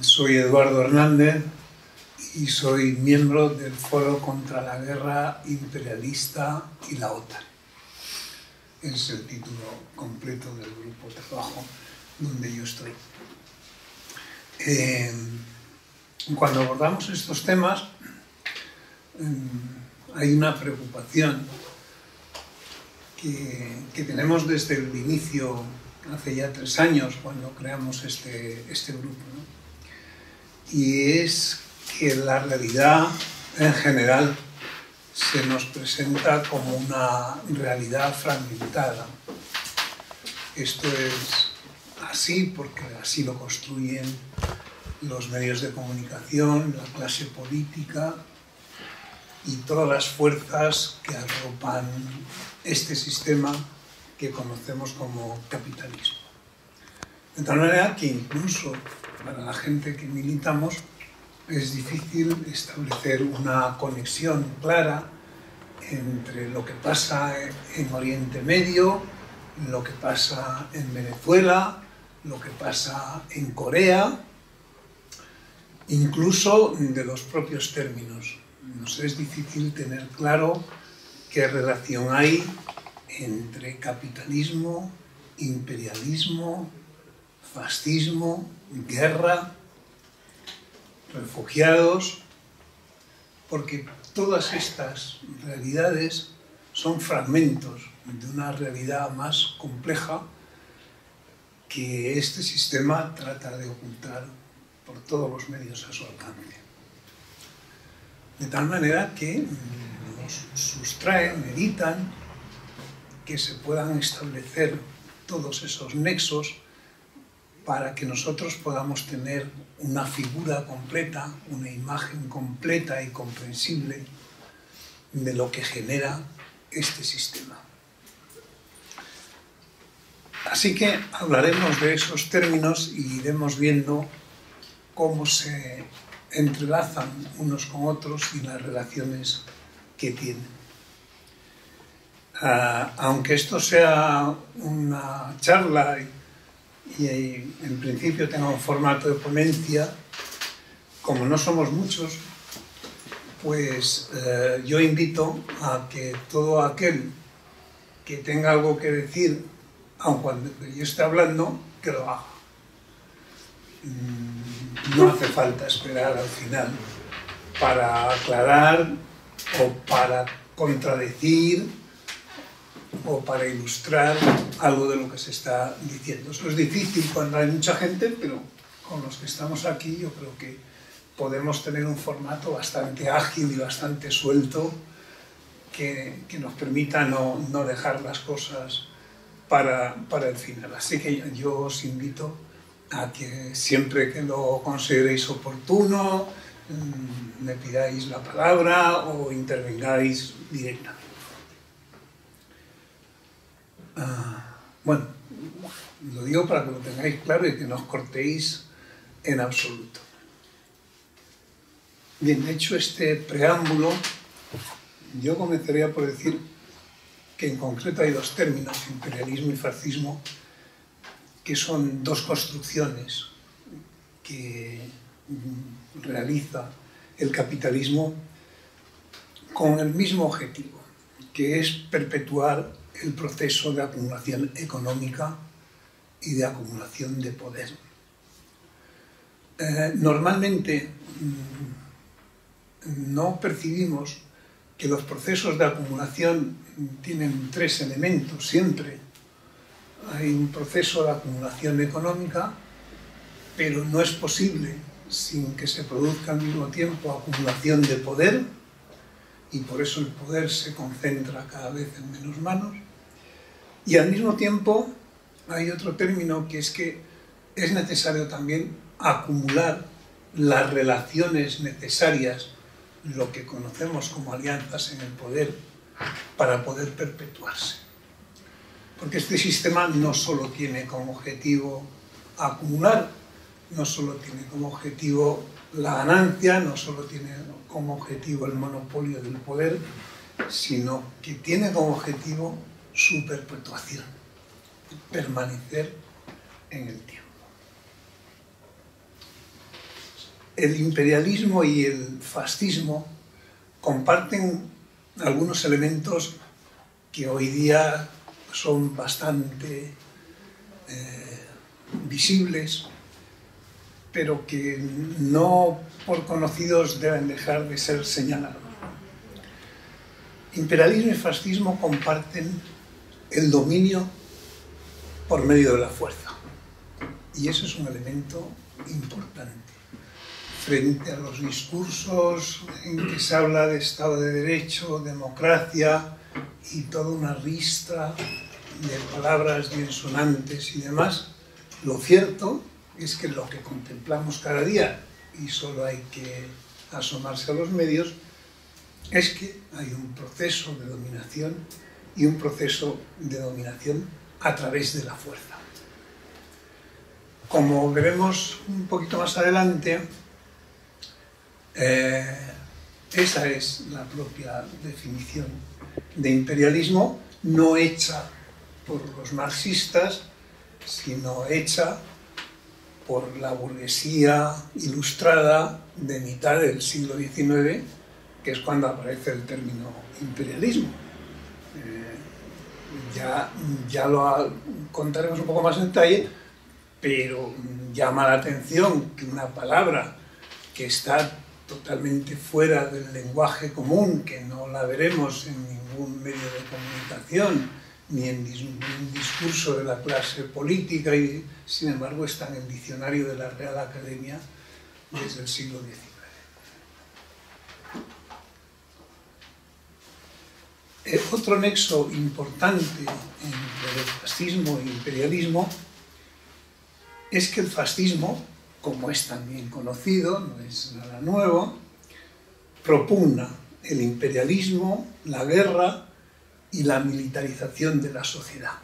Soy Eduardo Hernández y soy miembro del Foro contra la Guerra Imperialista y la OTAN. Es el título completo del grupo de trabajo donde yo estoy. Eh, cuando abordamos estos temas, mm, hay una preocupación que, tenemos desde el inicio, hace ya tres años, cuando creamos este, este grupo. Y es que la realidad en general se nos presenta como una realidad fragmentada. Esto es así porque así lo construyen los medios de comunicación, la clase política y todas las fuerzas que arropan este sistema que conocemos como capitalismo. De tal manera que incluso para la gente que militamos es difícil establecer una conexión clara entre lo que pasa en Oriente Medio, lo que pasa en Venezuela, lo que pasa en Corea, incluso de los propios términos. Nos es difícil tener claro qué relación hay entre capitalismo, imperialismo, fascismo, guerra, refugiados, porque todas estas realidades son fragmentos de una realidad más compleja que este sistema trata de ocultar por todos los medios a su alcance. De tal manera que nos sustraen, evitan que se puedan establecer todos esos nexos para que nosotros podamos tener una figura completa, una imagen completa y comprensible de lo que genera este sistema. Así que hablaremos de esos términos y iremos viendo cómo se entrelazan unos con otros y las relaciones que tienen. Uh, aunque esto sea una charla y, en principio tenga un formato de ponencia, como no somos muchos, pues uh, yo invito a que todo aquel que tenga algo que decir, aun cuando yo esté hablando, que lo haga. Mm, no hace falta esperar al final para aclarar o para contradecir o para ilustrar algo de lo que se está diciendo. Eso es difícil cuando hay mucha gente, pero con los que estamos aquí yo creo que podemos tener un formato bastante ágil y bastante suelto que, que nos permita no, no, dejar las cosas para, para el final. Así que yo os invito a que siempre que lo consideréis oportuno, mm, me pidáis la palabra o intervengáis directamente. Uh, bueno, lo digo para que lo tengáis claro y que no os cortéis en absoluto. Bien, hecho este preámbulo, yo comenzaría por decir que en concreto hay dos términos, imperialismo y fascismo, que son dos construcciones que realiza el capitalismo con el mismo objetivo, que es perpetuar el proceso de acumulación económica y de acumulación de poder. Eh, normalmente mmm, no percibimos que los procesos de acumulación tienen tres elementos siempre. Hay un proceso de acumulación económica, pero no es posible sin que se produzca al mismo tiempo acumulación de poder, y por eso el poder se concentra cada vez en menos manos. Y al mismo tiempo hay otro término que es que es necesario también acumular las relaciones necesarias, lo que conocemos como alianzas en el poder, para poder perpetuarse. Porque este sistema no solo tiene como objetivo acumular, no solo tiene como objetivo la ganancia, no solo tiene como objetivo el monopolio del poder, sino que tiene como objetivo su perpetuación, permanecer en el tiempo. el imperialismo y el fascismo comparten algunos elementos que hoy día son bastante eh, visibles, pero que no por conocidos deben dejar de ser señalados. Imperialismo y fascismo comparten el dominio por medio de la fuerza. Y ese es un elemento importante. Frente a los discursos en que se habla de Estado de Derecho, democracia y toda una ristra de palabras insonantes y demás, lo cierto es que lo que contemplamos cada día, y solo hay que asomarse a los medios, es que hay un proceso de dominación y un proceso de dominación a través de la fuerza. Como veremos un poquito más adelante, eh, esa es la propia definición de imperialismo, no hecha por los marxistas, sino hecha por la burguesía ilustrada de mitad del siglo XIX, que es cuando aparece el término imperialismo. Ya, ya lo contaremos un poco más en detalle, pero llama la atención que una palabra que está totalmente fuera del lenguaje común, que no la veremos en ningún medio de comunicación, ni en ningún discurso de la clase política, y sin embargo está en el diccionario de la Real Academia desde el siglo XIX. Eh, otro nexo importante entre el fascismo e imperialismo es que el fascismo, como es también conocido, no es nada nuevo, propugna el imperialismo, la guerra y la militarización de la sociedad,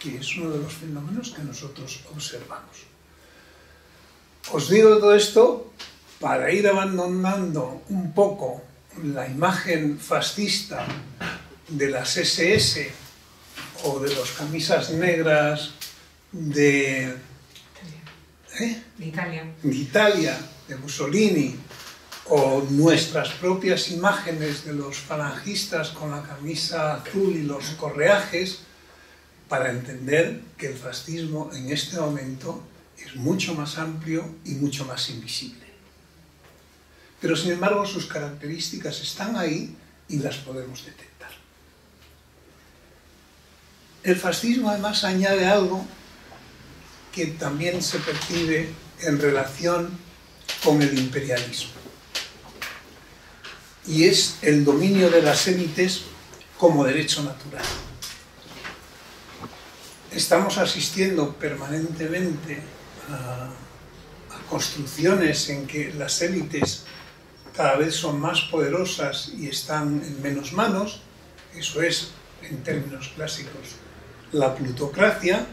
que es uno de los fenómenos que nosotros observamos. Os digo todo esto para ir abandonando un poco la imagen fascista de las SS o de los camisas negras de ¿Eh? De Italia. De Italia, de Mussolini, o nuestras propias imágenes de los falangistas con la camisa azul y los correajes, para entender que el fascismo en este momento es mucho más amplio y mucho más invisible. Pero sin embargo sus características están ahí y las podemos detectar. El fascismo además añade algo que también se percibe en relación con el imperialismo. Y es el dominio de las élites como derecho natural. Estamos asistiendo permanentemente a, construcciones en que las élites cada vez son más poderosas y están en menos manos, eso es, en términos clásicos, la plutocracia,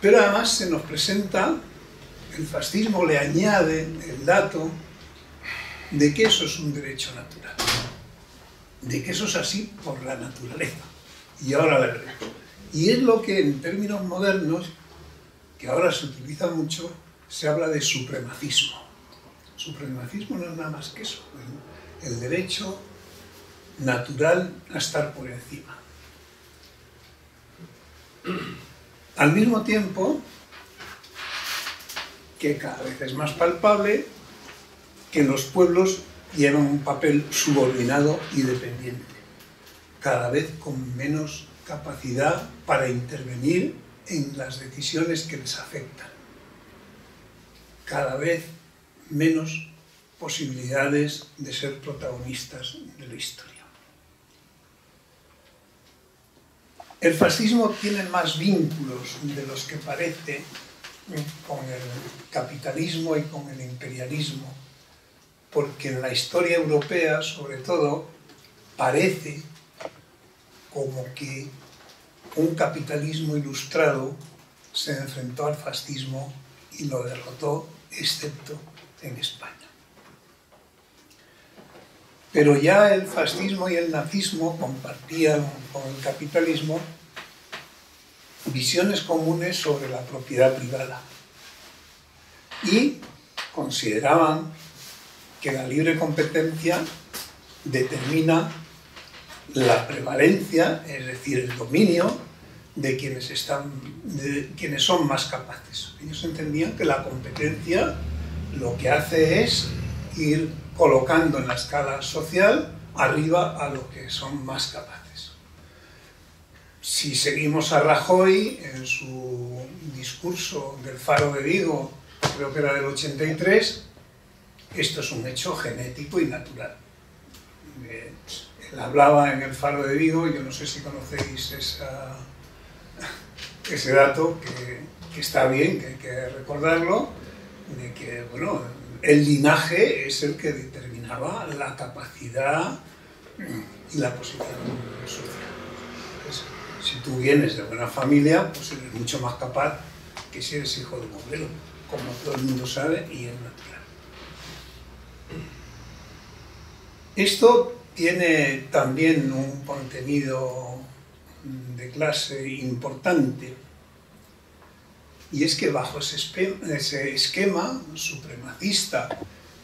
pero además se nos presenta, el fascismo le añade el dato de que eso es un derecho natural, de que eso es así por la naturaleza. Y ahora veremos. Y es lo que en términos modernos, que ahora se utiliza mucho, se habla de supremacismo. Supremacismo no es nada más que eso, el derecho natural a estar por encima. Al mismo tiempo que cada vez es más palpable que los pueblos llevan un papel subordinado y dependiente, cada vez con menos capacidad para intervenir en las decisiones que les afectan, cada vez menos posibilidades de ser protagonistas de la historia. El fascismo tiene más vínculos de los que parece con el capitalismo y con el imperialismo, porque en la historia europea, sobre todo, parece como que un capitalismo ilustrado se enfrentó al fascismo y lo derrotó, excepto en España. Pero ya el fascismo y el nazismo compartían con el capitalismo visiones comunes sobre la propiedad privada. Y consideraban que la libre competencia determina la prevalencia, es decir, el dominio de quienes, están, de quienes son más capaces. Ellos entendían que la competencia lo que hace es ir colocando en la escala social arriba a los que son más capaces. Si seguimos a Rajoy en su discurso del Faro de Vigo, creo que era del 83, esto es un hecho genético y natural. Él hablaba en el Faro de Vigo, yo no sé si conocéis ese dato, que, que está bien, que hay que recordarlo, de que, bueno, el linaje es el que determinaba la capacidad y la posición social. si tú vienes de buena familia, pues eres mucho más capaz que si eres hijo de un obrero, como todo el mundo sabe y es natural. Esto tiene también un contenido de clase importante y es que bajo ese esquema supremacista,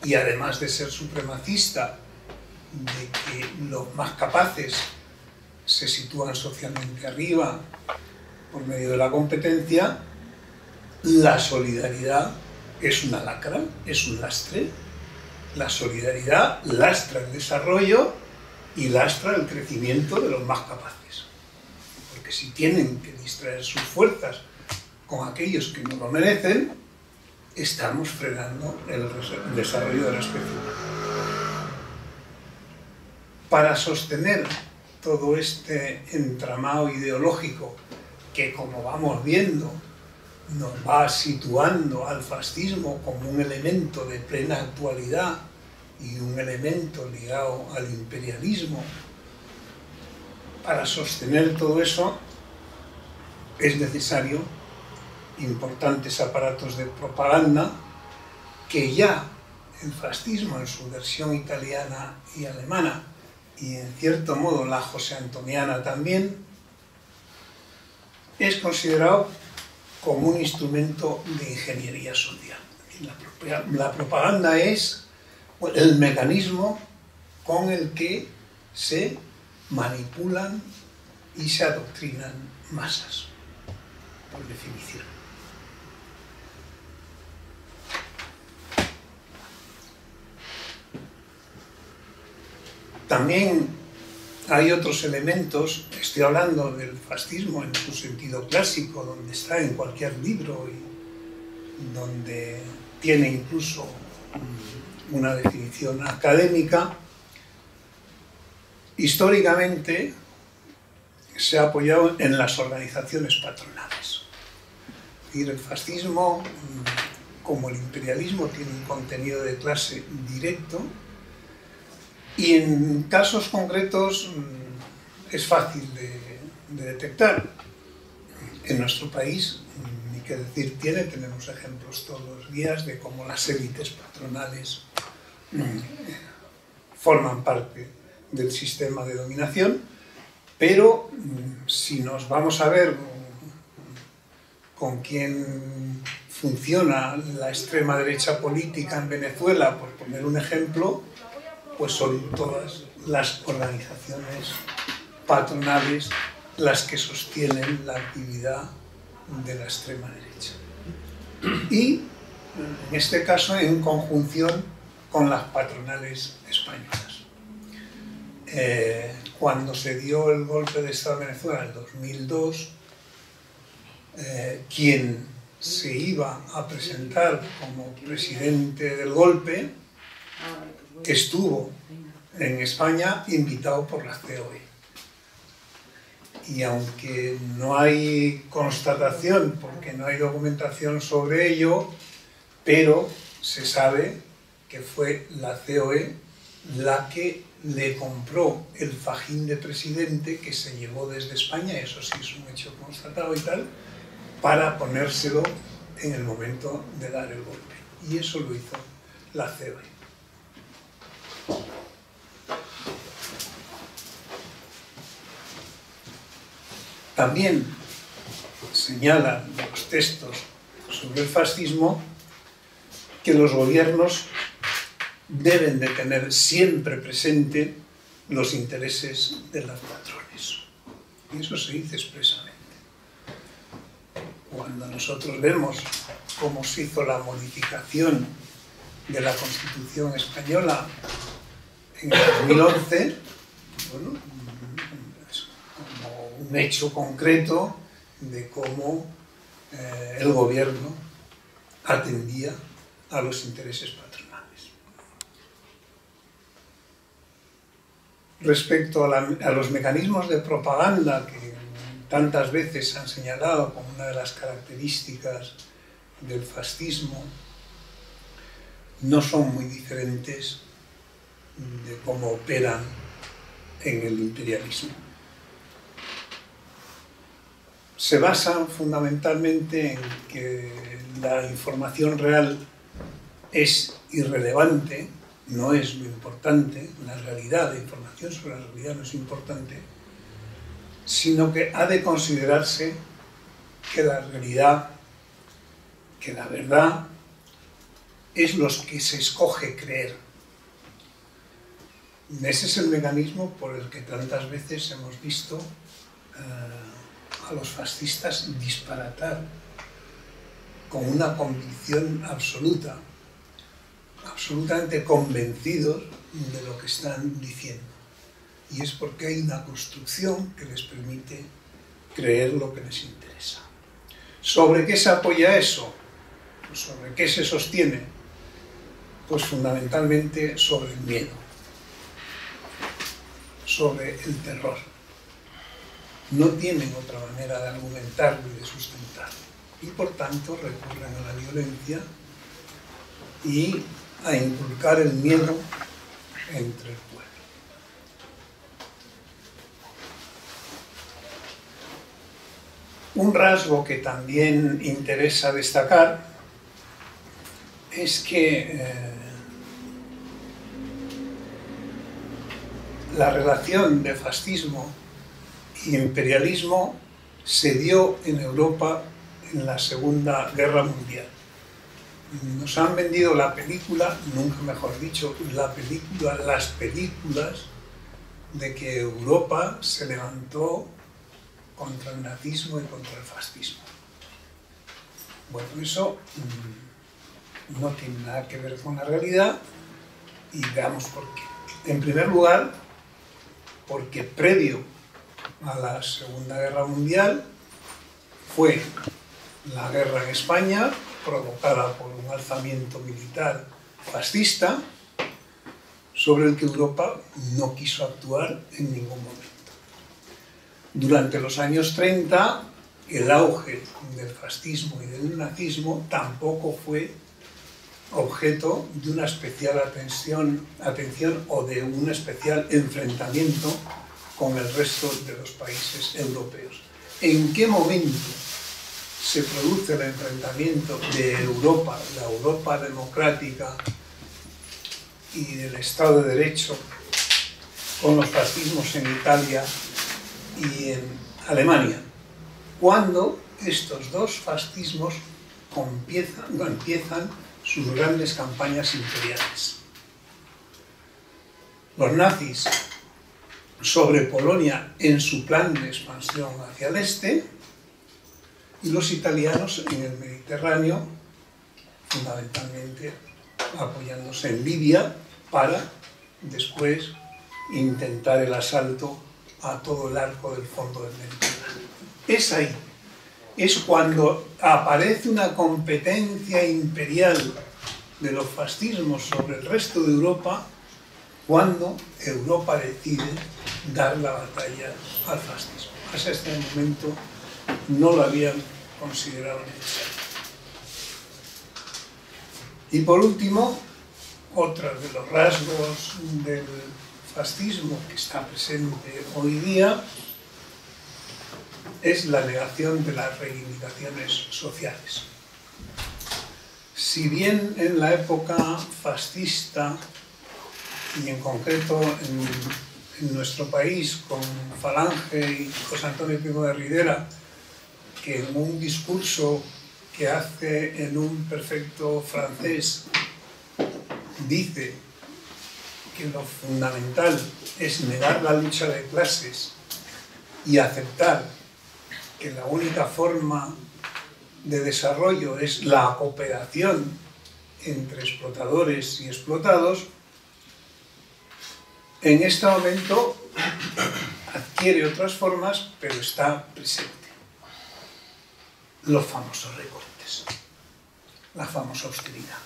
y además de ser supremacista, de que los más capaces se sitúan socialmente arriba por medio de la competencia, la solidaridad es una lacra, es un lastre. La solidaridad lastra el desarrollo y lastra el crecimiento de los más capaces. Porque si tienen que distraer sus fuerzas con aquellos que no lo merecen, estamos frenando el desarrollo de la especie. Para sostener todo este entramado ideológico que, como vamos viendo, nos va situando al fascismo como un elemento de plena actualidad y un elemento ligado al imperialismo, para sostener todo eso es necesario importantes aparatos de propaganda que ya el fascismo en su versión italiana y alemana y en cierto modo la josé antoniana también es considerado como un instrumento de ingeniería social. La, la propaganda es el mecanismo con el que se manipulan y se adoctrinan masas, por definición. También hay otros elementos, estoy hablando del fascismo en su sentido clásico, donde está en cualquier libro y donde tiene incluso una definición académica, históricamente se ha apoyado en las organizaciones patronales. Es el fascismo, como el imperialismo, tiene un contenido de clase directo, y en casos concretos mm, es fácil de, detectar. En nuestro país, mm, ni que decir tiene, tenemos ejemplos todos los días de cómo las élites patronales mm, forman parte del sistema de dominación, pero si nos vamos a ver con quién funciona la extrema derecha política en Venezuela, por poner un ejemplo, pues son todas las organizaciones patronales las que sostienen la actividad de la extrema derecha. Y en este caso en conjunción con las patronales españolas. Eh, cuando se dio el golpe de Estado de Venezuela en el 2002, eh, quien se iba a presentar como presidente del golpe estuvo en España invitado por la COE. Y aunque no hay constatación, porque no hay documentación sobre ello, pero se sabe que fue la COE la que le compró el fajín de presidente que se llevó desde España, eso sí es un hecho constatado y tal, para ponérselo en el momento de dar el golpe. Y eso lo hizo la COE. También señalan los textos sobre el fascismo que los gobiernos deben de tener siempre presente los intereses de los patrones. Y eso se dice expresamente. Cuando nosotros vemos cómo se hizo la modificación de la Constitución española en el 2011, bueno, como un hecho concreto de cómo eh, el gobierno atendía a los intereses patronales. Respecto a, a los mecanismos de propaganda que tantas veces han señalado como una de las características del fascismo, no son muy diferentes de cómo operan en el imperialismo. Se basan fundamentalmente en que la información real es irrelevante, no es lo importante, la realidad, la información sobre la realidad no es importante, sino que ha de considerarse que la realidad, que la verdad, es lo que se escoge creer. Ese es el mecanismo por el que tantas veces hemos visto uh, a los fascistas disparatar con una convicción absoluta, absolutamente convencidos de lo que están diciendo. Y es porque hay una construcción que les permite creer lo que les interesa. ¿Sobre qué se apoya eso? Pues ¿Sobre qué se sostiene? Pues fundamentalmente sobre el miedo, sobre el terror. No tienen otra manera de argumentarlo y de sustentarlo. Y por tanto recurren a la violencia y a inculcar el miedo entre el pueblo. Un rasgo que también interesa destacar es que eh, la relación de fascismo y imperialismo se dio en Europa en la Segunda Guerra Mundial nos han vendido la película, nunca mejor dicho, la película, las películas de que Europa se levantó contra el nazismo y contra el fascismo. Bueno, eso mm, no tiene nada que ver con la realidad y veamos por qué. En primer lugar, porque previo a la Segunda Guerra Mundial fue la guerra en España, provocada por un alzamiento militar fascista sobre el que Europa no quiso actuar en ningún momento. Durante los años 30, el auge del fascismo y del nazismo tampoco fue objeto de una especial atención, atención o de un especial enfrentamiento con el resto de los países europeos. ¿En qué momento se produce el enfrentamiento de Europa, la Europa democrática y del Estado de Derecho con los fascismos en Italia y en Alemania, cuando estos dos fascismos empiezan, empiezan sus grandes campañas imperiales. Los nazis sobre Polonia en su plan de expansión hacia el este, y los italianos en el Mediterráneo, fundamentalmente apoyándose en Libia para después intentar el asalto a todo el arco del fondo del Mediterráneo. Es ahí, es cuando aparece una competencia imperial de los fascismos sobre el resto de Europa, cuando Europa decide dar la batalla al fascismo. Hasta este momento no lo habían considerado necesario. Y por último, otro de los rasgos del fascismo que está presente hoy día es la negación de las reivindicaciones sociales. Si bien en la época fascista y en concreto en, nuestro país con Falange y José Antonio Primo de Rivera que en un discurso que hace en un perfecto francés dice que lo fundamental es negar la lucha de clases y aceptar que la única forma de desarrollo es la cooperación entre explotadores y explotados, en este momento adquiere otras formas, pero está presente. Los famosos recortes, la famosa austeridad.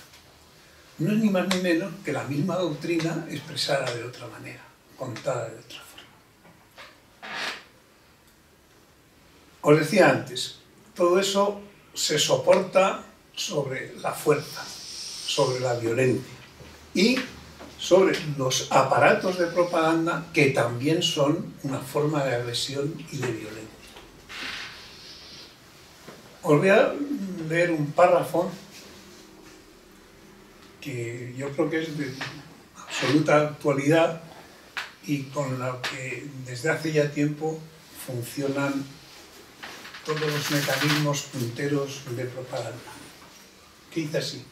No es ni más ni menos que la misma doctrina expresada de otra manera, contada de otra forma. Os decía antes, todo eso se soporta sobre la fuerza, sobre la violencia y sobre los aparatos de propaganda que también son una forma de agresión y de violencia. Os voy a leer un párrafo que yo creo que es de absoluta actualidad y con la que desde hace ya tiempo funcionan todos los mecanismos punteros de propaganda. ¿Qué dice así?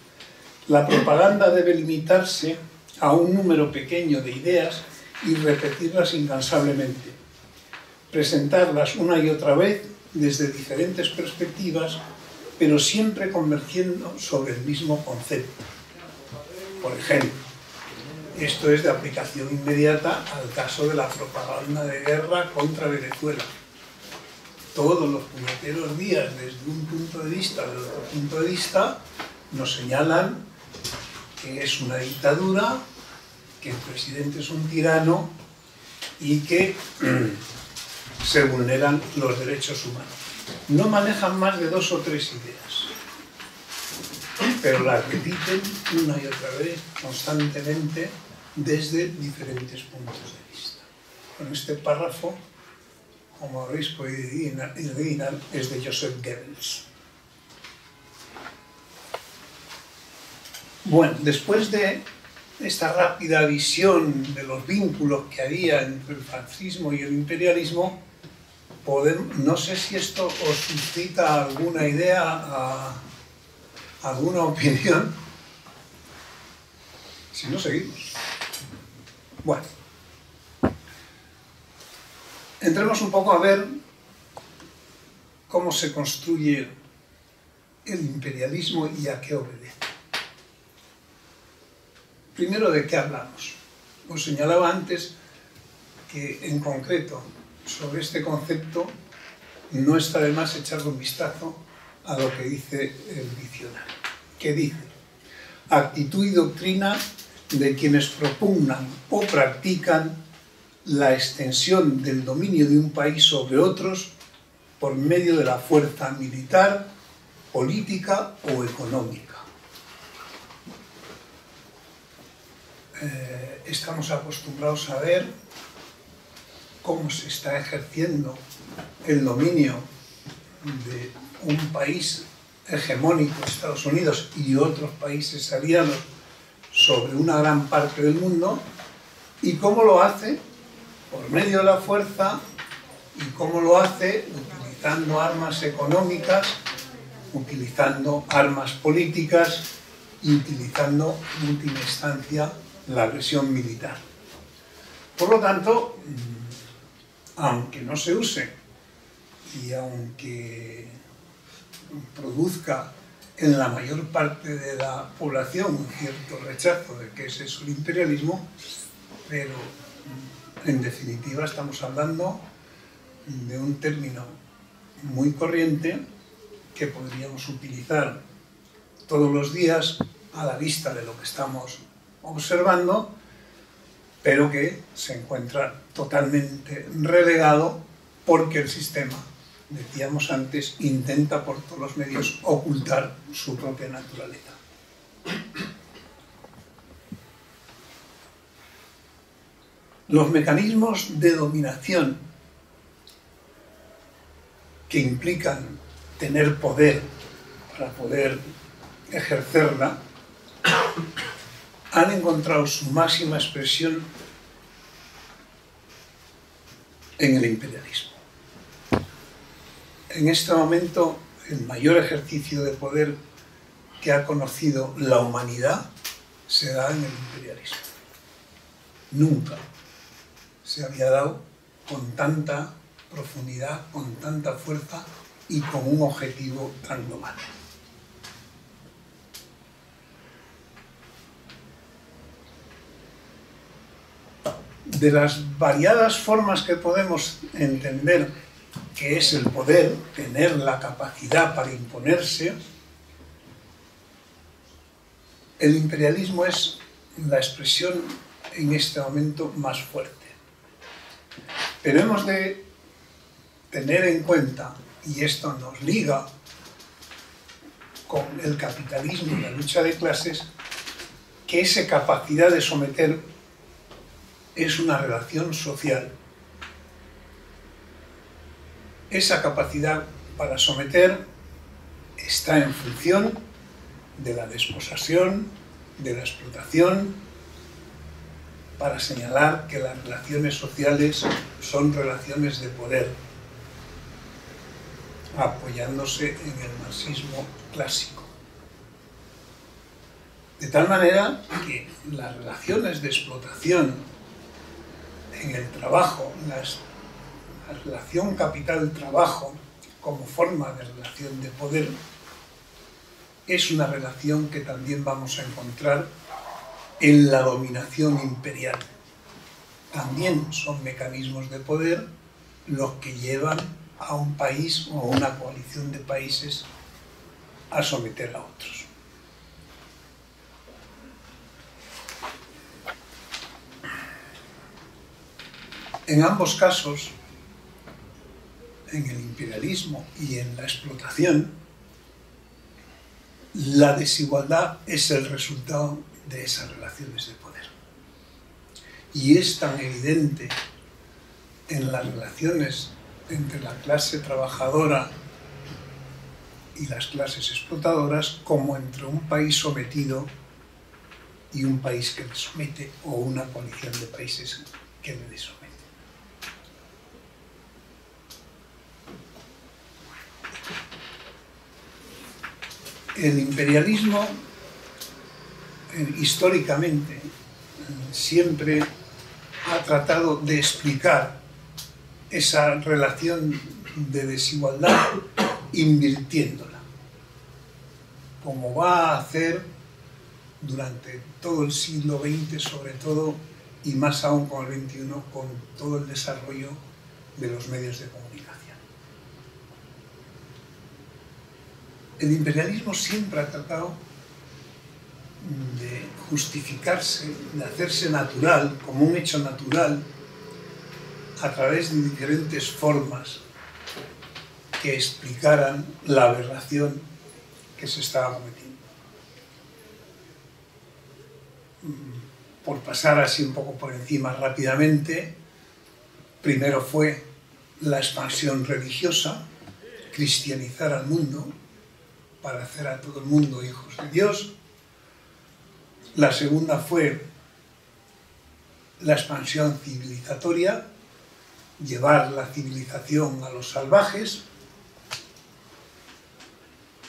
La propaganda debe limitarse a un número pequeño de ideas y repetirlas incansablemente. Presentarlas una y otra vez desde diferentes perspectivas, pero siempre convergiendo sobre el mismo concepto. Por ejemplo, esto es de aplicación inmediata al caso de la propaganda de guerra contra Venezuela todos los puñeteros días desde un punto de vista, desde otro punto de vista, nos señalan que es una dictadura, que el presidente es un tirano y que se vulneran los derechos humanos. No manejan más de dos o tres ideas, pero las repiten una y otra vez, constantemente, desde diferentes puntos de vista. Con este párrafo como habéis podido adivinar, es de Joseph Goebbels. Bueno, después de esta rápida visión de los vínculos que había entre el fascismo y el imperialismo, no sé si esto os suscita alguna idea, alguna opinión. Si no, seguimos. Bueno. Entremos un poco a ver cómo se construye el imperialismo y a qué obedece. Primero, ¿de qué hablamos? Os señalaba antes que en concreto sobre este concepto no está de más echarle un vistazo a lo que dice el diccionario, que dice actitud y doctrina de quienes propugnan o practican la extensión del dominio de un país sobre otros por medio de la fuerza militar, política o económica. Eh, estamos acostumbrados a ver cómo se está ejerciendo el dominio de un país hegemónico, Estados Unidos, y otros países aliados sobre una gran parte del mundo, y cómo lo hace por medio de la fuerza y cómo lo hace utilizando armas económicas, utilizando armas políticas y utilizando en última instancia la agresión militar. Por lo tanto, mm, aunque no se use y aunque produzca en la mayor parte de la población un cierto rechazo de que ese es el imperialismo, pero en definitiva estamos hablando de un término muy corriente que podríamos utilizar todos los días a la vista de lo que estamos observando, pero que se encuentra totalmente relegado porque el sistema, decíamos antes, intenta por todos los medios ocultar su propia naturaleza. Los mecanismos de dominación que implican tener poder para poder ejercerla, han encontrado su máxima expresión en el imperialismo. En este momento el mayor ejercicio de poder que ha conocido la humanidad se da en el imperialismo. Nunca se había dado con tanta profundidad, con tanta fuerza y con un objetivo tan global. De las variadas formas que podemos entender que es el poder, tener la capacidad para imponerse, el imperialismo es la expresión en este momento más fuerte. Pero hemos de tener en cuenta, y esto nos liga con el capitalismo y la lucha de clases, que esa capacidad de someter es una relación social. Esa capacidad para someter está en función de la desposación, de la explotación, para señalar que las relaciones sociales son relaciones de poder, apoyándose en el marxismo clásico. De tal manera que las relaciones de explotación en el trabajo, la relación capital-trabajo como forma de relación de poder, es una relación que también vamos a encontrar en la dominación imperial. También son mecanismos de poder los que llevan a un país o a una coalición de países a someter a otros. En ambos casos, en el imperialismo y en la explotación, la desigualdad es el resultado de esas relaciones de poder. Y es tan evidente en las relaciones entre la clase trabajadora y las clases explotadoras como entre un país sometido y un país que le somete o una coalición de países que le somete. El imperialismo históricamente siempre ha tratado de explicar esa relación de desigualdad invirtiéndola, como va a hacer durante todo el siglo XX sobre todo y más aún con el XXI con todo el desarrollo de los medios de comunicación. El imperialismo siempre ha tratado de justificarse, de hacerse natural, como un hecho natural, a través de diferentes formas que explicaran la aberración que se estaba cometiendo. Por pasar así un poco por encima rápidamente, primero fue la expansión religiosa, cristianizar al mundo, para hacer a todo el mundo hijos de Dios, la segunda fue la expansión civilizatoria, llevar la civilización a los salvajes.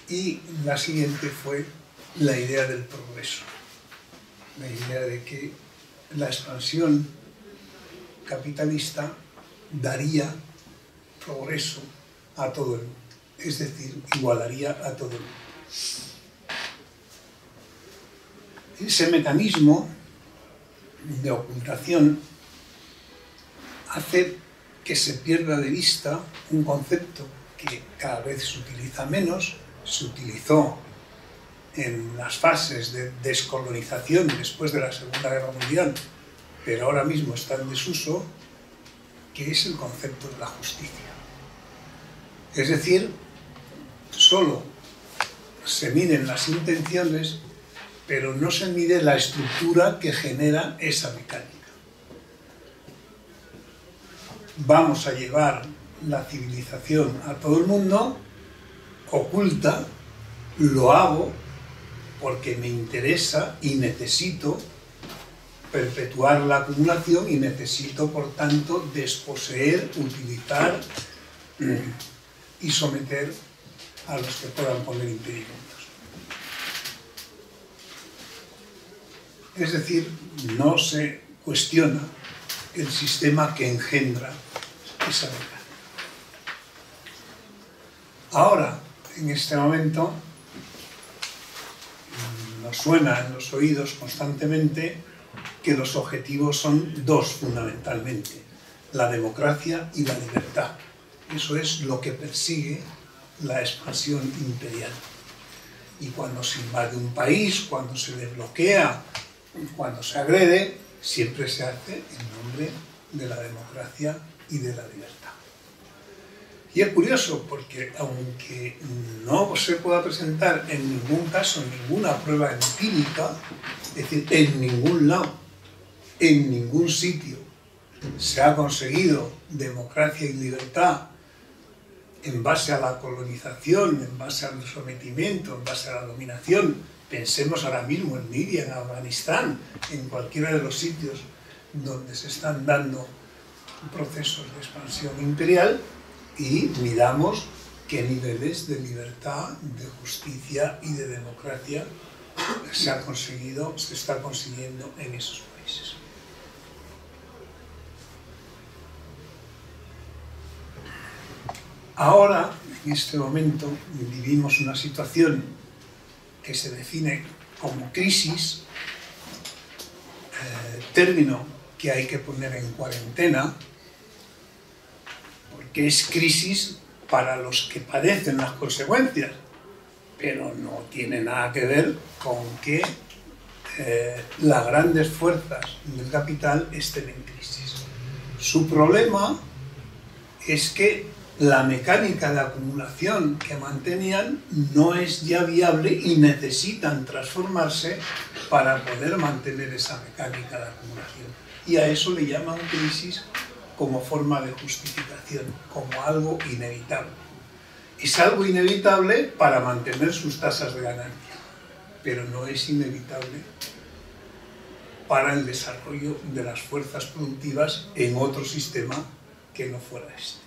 Y la siguiente fue la idea del progreso, la idea de que la expansión capitalista daría progreso a todo el mundo, es decir, igualaría a todo el mundo. Ese mecanismo de ocultación hace que se pierda de vista un concepto que cada vez se utiliza menos, se utilizó en las fases de descolonización después de la Segunda Guerra Mundial, pero ahora mismo está en desuso, que es el concepto de la justicia. Es decir, solo se miden las intenciones pero no se mide la estructura que genera esa mecánica. Vamos a llevar la civilización a todo el mundo, oculta, lo hago porque me interesa y necesito perpetuar la acumulación y necesito, por tanto, desposeer, utilizar mm, y someter a los que puedan poner impedimentos. Es decir, no se cuestiona el sistema que engendra esa verdad. Ahora, en este momento, nos suena en los oídos constantemente que los objetivos son dos fundamentalmente, la democracia y la libertad. Eso es lo que persigue la expansión imperial. Y cuando se invade un país, cuando se desbloquea, cuando se agrede, siempre se hace en nombre de la democracia y de la libertad. Y es curioso porque aunque no se pueda presentar en ningún caso ninguna prueba empírica, es decir, en ningún lado, en ningún sitio se ha conseguido democracia y libertad en base a la colonización, en base al sometimiento, en base a la dominación. Pensemos ahora mismo en Libia, en Afganistán, en cualquiera de los sitios donde se están dando procesos de expansión imperial y miramos qué niveles de libertad, de justicia y de democracia se ha conseguido, se está consiguiendo en esos países. Ahora, en este momento, vivimos una situación que se define como crisis, eh, término que hay que poner en cuarentena, porque es crisis para los que padecen las consecuencias, pero no tiene nada que ver con que eh, las grandes fuerzas del capital estén en crisis. Su problema es que la mecánica de acumulación que mantenían no es ya viable y necesitan transformarse para poder mantener esa mecánica de acumulación. Y a eso le llaman crisis como forma de justificación, como algo inevitable. Es algo inevitable para mantener sus tasas de ganancia, pero no es inevitable para el desarrollo de las fuerzas productivas en otro sistema que no fuera este.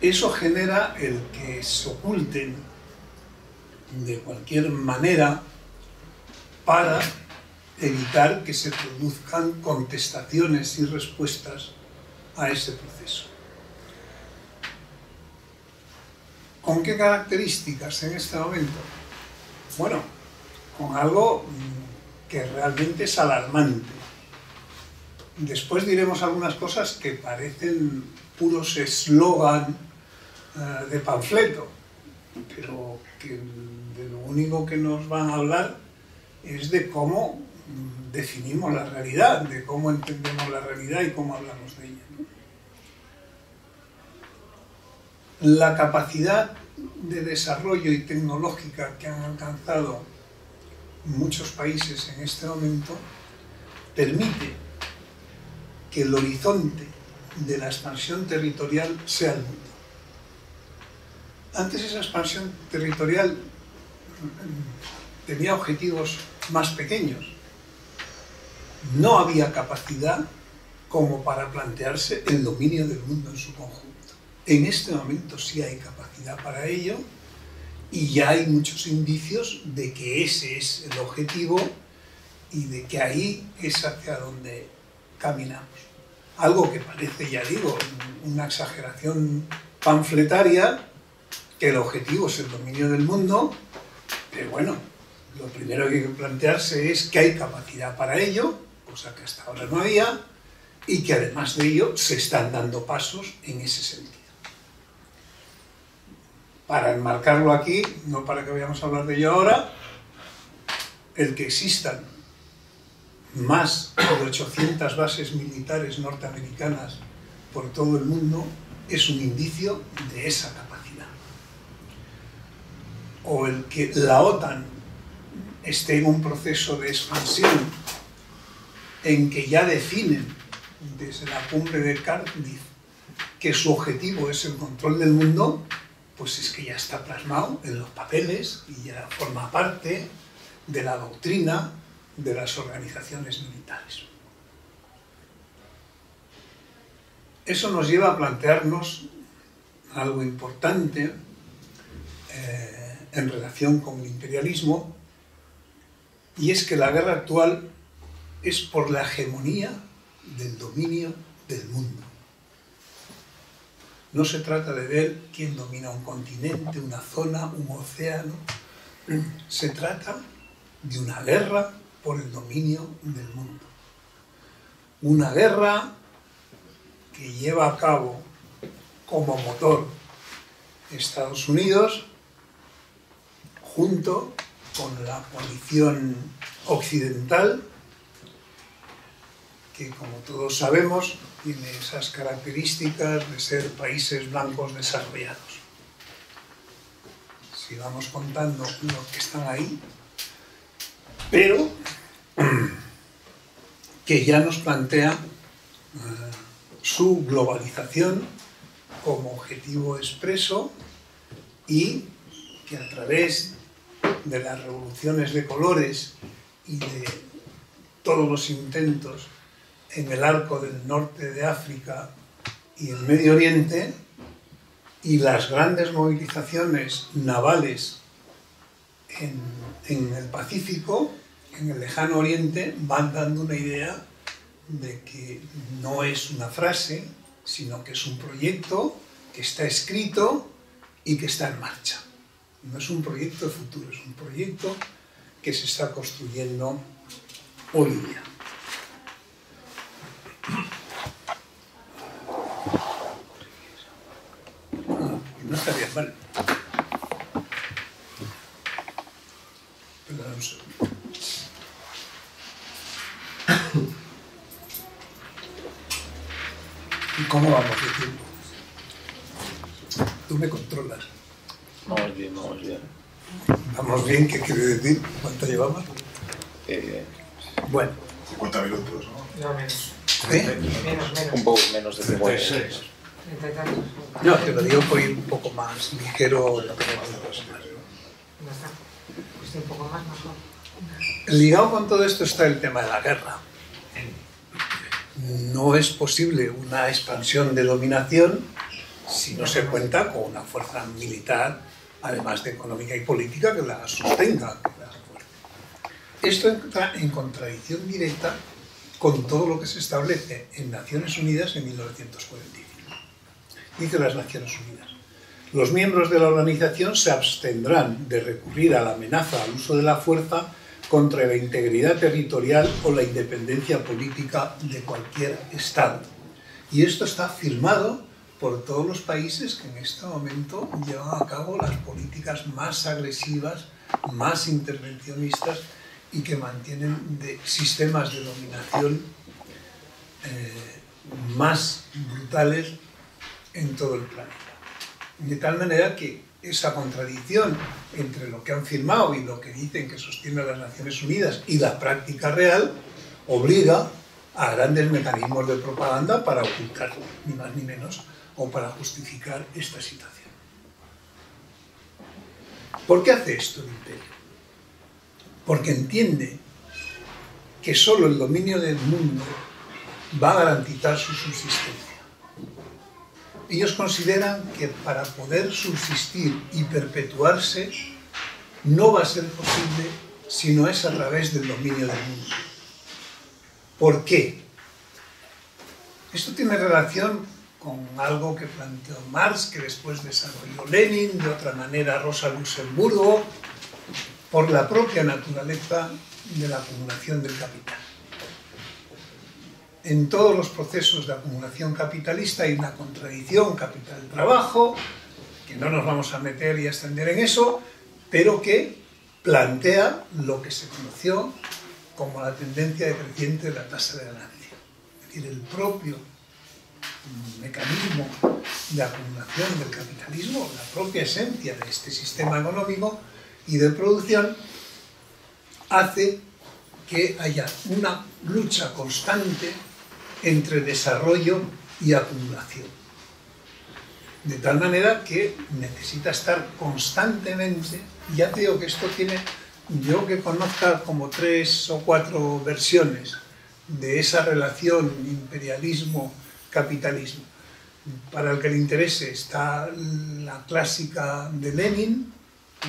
Eso genera el que se oculten de cualquier manera para evitar que se produzcan contestaciones y respuestas a ese proceso. ¿Con qué características en este momento? Bueno, con algo que realmente es alarmante. Después diremos algunas cosas que parecen puros eslogan eh, de panfleto, pero que de lo único que nos van a hablar es de cómo definimos la realidad, de cómo entendemos la realidad y cómo hablamos de ella. La capacidad de desarrollo y tecnológica que han alcanzado muchos países en este momento permite que el horizonte de la expansión territorial sea el mundo. Antes esa expansión territorial mm, tenía objetivos más pequeños. No había capacidad como para plantearse el dominio del mundo en su conjunto. En este momento sí hay capacidad para ello y ya hay muchos indicios de que ese es el objetivo y de que ahí es hacia donde caminamos. Algo que parece, ya digo, una exageración panfletaria, que el objetivo es el dominio del mundo, pero bueno, lo primero que hay que plantearse es que hay capacidad para ello, cosa que hasta ahora no había, y que además de ello se están dando pasos en ese sentido. Para enmarcarlo aquí, no para que vayamos a hablar de ello ahora, el que existan más de 800 bases militares norteamericanas por todo el mundo es un indicio de esa capacidad. O el que la OTAN esté en un proceso de expansión en que ya definen desde la cumbre de Cardiff que su objetivo es el control del mundo, pues es que ya está plasmado en los papeles y ya forma parte de la doctrina de las organizaciones militares. Eso nos lleva a plantearnos algo importante eh, en relación con el imperialismo, y es que la guerra actual es por la hegemonía del dominio del mundo. No se trata de ver quién domina un continente, una zona, un océano. Se trata de una guerra por el dominio del mundo. Una guerra que lleva a cabo como motor Estados Unidos junto con la coalición occidental que como todos sabemos tiene esas características de ser países blancos desarrollados. Si vamos contando los que están ahí, pero que ya nos plantea eh, su globalización como objetivo expreso y que a través de las revoluciones de colores y de todos los intentos en el arco del norte de África y el Medio Oriente y las grandes movilizaciones navales en, en, el Pacífico, en el lejano Oriente, van dando una idea de que no es una frase, sino que es un proyecto que está escrito y que está en marcha. No es un proyecto de futuro, es un proyecto que se está construyendo hoy día. No estaría mal. Perdón un segundo. ¿Y cómo vamos de tiempo? Tú me controlas. Vamos bien, vamos bien. ¿Vamos bien? ¿Qué quiere decir? ¿Cuánto llevamos? Eh, Bueno, 50 minutos, ¿no? No, menos. ¿eh? Menos, menos. un poco menos de 50 36. minutos. Treinta y tantos. No, te lo digo por ir un poco más ligero. lo que. Pues un poco más, mejor. Ligado con todo esto está el tema de la guerra. No es posible una expansión de dominación si no se cuenta con una fuerza militar, además de económica y política, que la sostenga. Esto entra en contradicción directa con todo lo que se establece en Naciones Unidas en 1945. Dice las Naciones Unidas. Los miembros de la organización se abstendrán de recurrir a la amenaza al uso de la fuerza contra la integridad territorial o la independencia política de cualquier Estado. Y esto está firmado por todos los países que en este momento llevan a cabo las políticas más agresivas, más intervencionistas y que mantienen de sistemas de dominación eh, más brutales en todo el planeta. De tal manera que esa contradicción entre lo que han firmado y lo que dicen que sostienen las Naciones Unidas y la práctica real obliga a grandes mecanismos de propaganda para ocultar, ni más ni menos, o para justificar esta situación. ¿Por qué hace esto el imperio? Porque entiende que solo el dominio del mundo va a garantizar su subsistencia. Ellos consideran que para poder subsistir y perpetuarse no va a ser posible si no es a través del dominio del mundo. ¿Por qué? Esto tiene relación con algo que planteó Marx, que después desarrolló Lenin, de otra manera Rosa Luxemburgo, por la propia naturaleza de la acumulación del capital. En todos los procesos de acumulación capitalista hay una contradicción capital-trabajo, que no nos vamos a meter y a extender en eso, pero que plantea lo que se conoció como la tendencia decreciente de la tasa de ganancia. Es decir, el propio mecanismo de acumulación del capitalismo, la propia esencia de este sistema económico y de producción, hace que haya una lucha constante entre desarrollo y acumulación. De tal manera que necesita estar constantemente, ya te digo que esto tiene, yo que conozca como tres o cuatro versiones de esa relación imperialismo-capitalismo, Para el que le interese está la clásica de Lenin,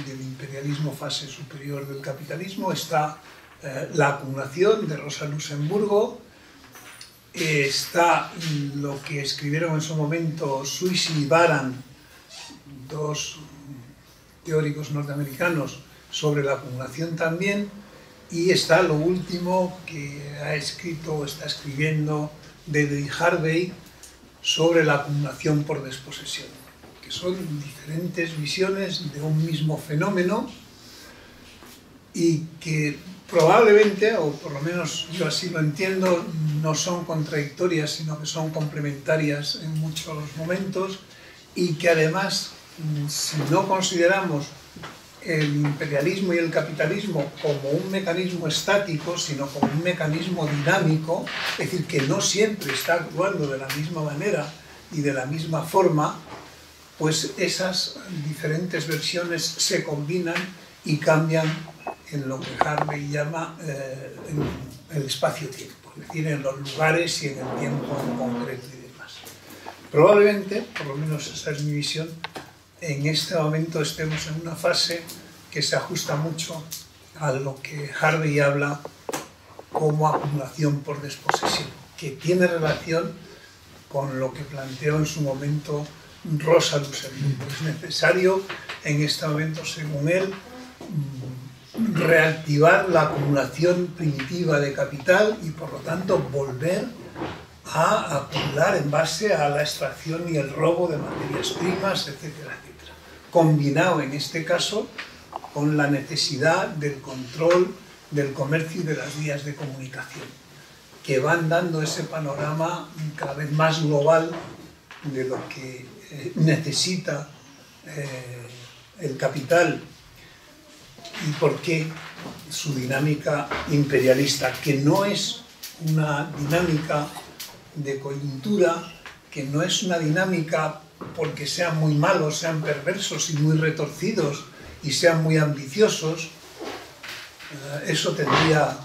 del imperialismo fase superior del capitalismo, está eh, la acumulación de Rosa Luxemburgo, está lo que escribieron en su momento Suisi y Baran, dos teóricos norteamericanos, sobre la acumulación también, y está lo último que ha escrito o está escribiendo David Harvey sobre la acumulación por desposesión, que son diferentes visiones de un mismo fenómeno y que probablemente, o por lo menos yo así lo entiendo, no son contradictorias, sino que son complementarias en muchos momentos y que además, si no consideramos el imperialismo y el capitalismo como un mecanismo estático, sino como un mecanismo dinámico, es decir, que no siempre está actuando de la misma manera y de la misma forma, pues esas diferentes versiones se combinan y cambian en lo que Harvey llama eh, el espacio-tiempo, es decir, en los lugares y en el tiempo en concreto y demás. Probablemente, por lo menos esa es mi visión, en este momento estemos en una fase que se ajusta mucho a lo que Harvey habla como acumulación por desposesión, que tiene relación con lo que planteó en su momento Rosa Luxemburgo. Es necesario en este momento, según él, reactivar la acumulación primitiva de capital y por lo tanto volver a acumular en base a la extracción y el robo de materias primas, etcétera, etcétera. Combinado en este caso con la necesidad del control del comercio y de las vías de comunicación, que van dando ese panorama cada vez más global de lo que eh, necesita eh, el capital y por qué su dinámica imperialista, que no es una dinámica de coyuntura, que no es una dinámica porque sean muy malos, sean perversos y muy retorcidos y sean muy ambiciosos, eh, eso tendría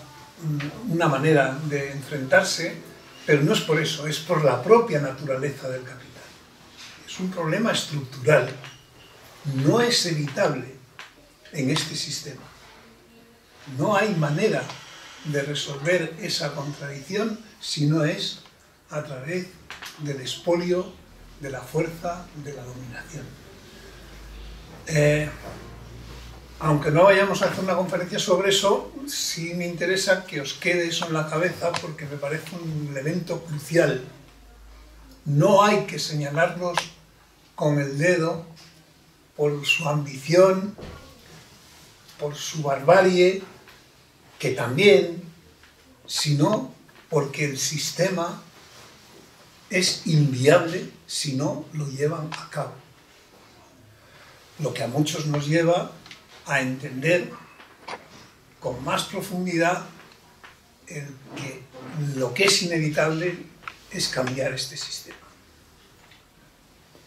una manera de enfrentarse, pero no es por eso, es por la propia naturaleza del capital. Es un problema estructural, no es evitable en este sistema. No hay manera de resolver esa contradicción si no es a través del expolio, de la fuerza, de la dominación. Eh, aunque no vayamos a hacer una conferencia sobre eso, sí me interesa que os quede eso en la cabeza porque me parece un elemento crucial. No hay que señalarlos con el dedo por su ambición, por su barbarie, que también, sino porque el sistema es inviable si no lo llevan a cabo. Lo que a muchos nos lleva a entender con más profundidad que lo que es inevitable es cambiar este sistema.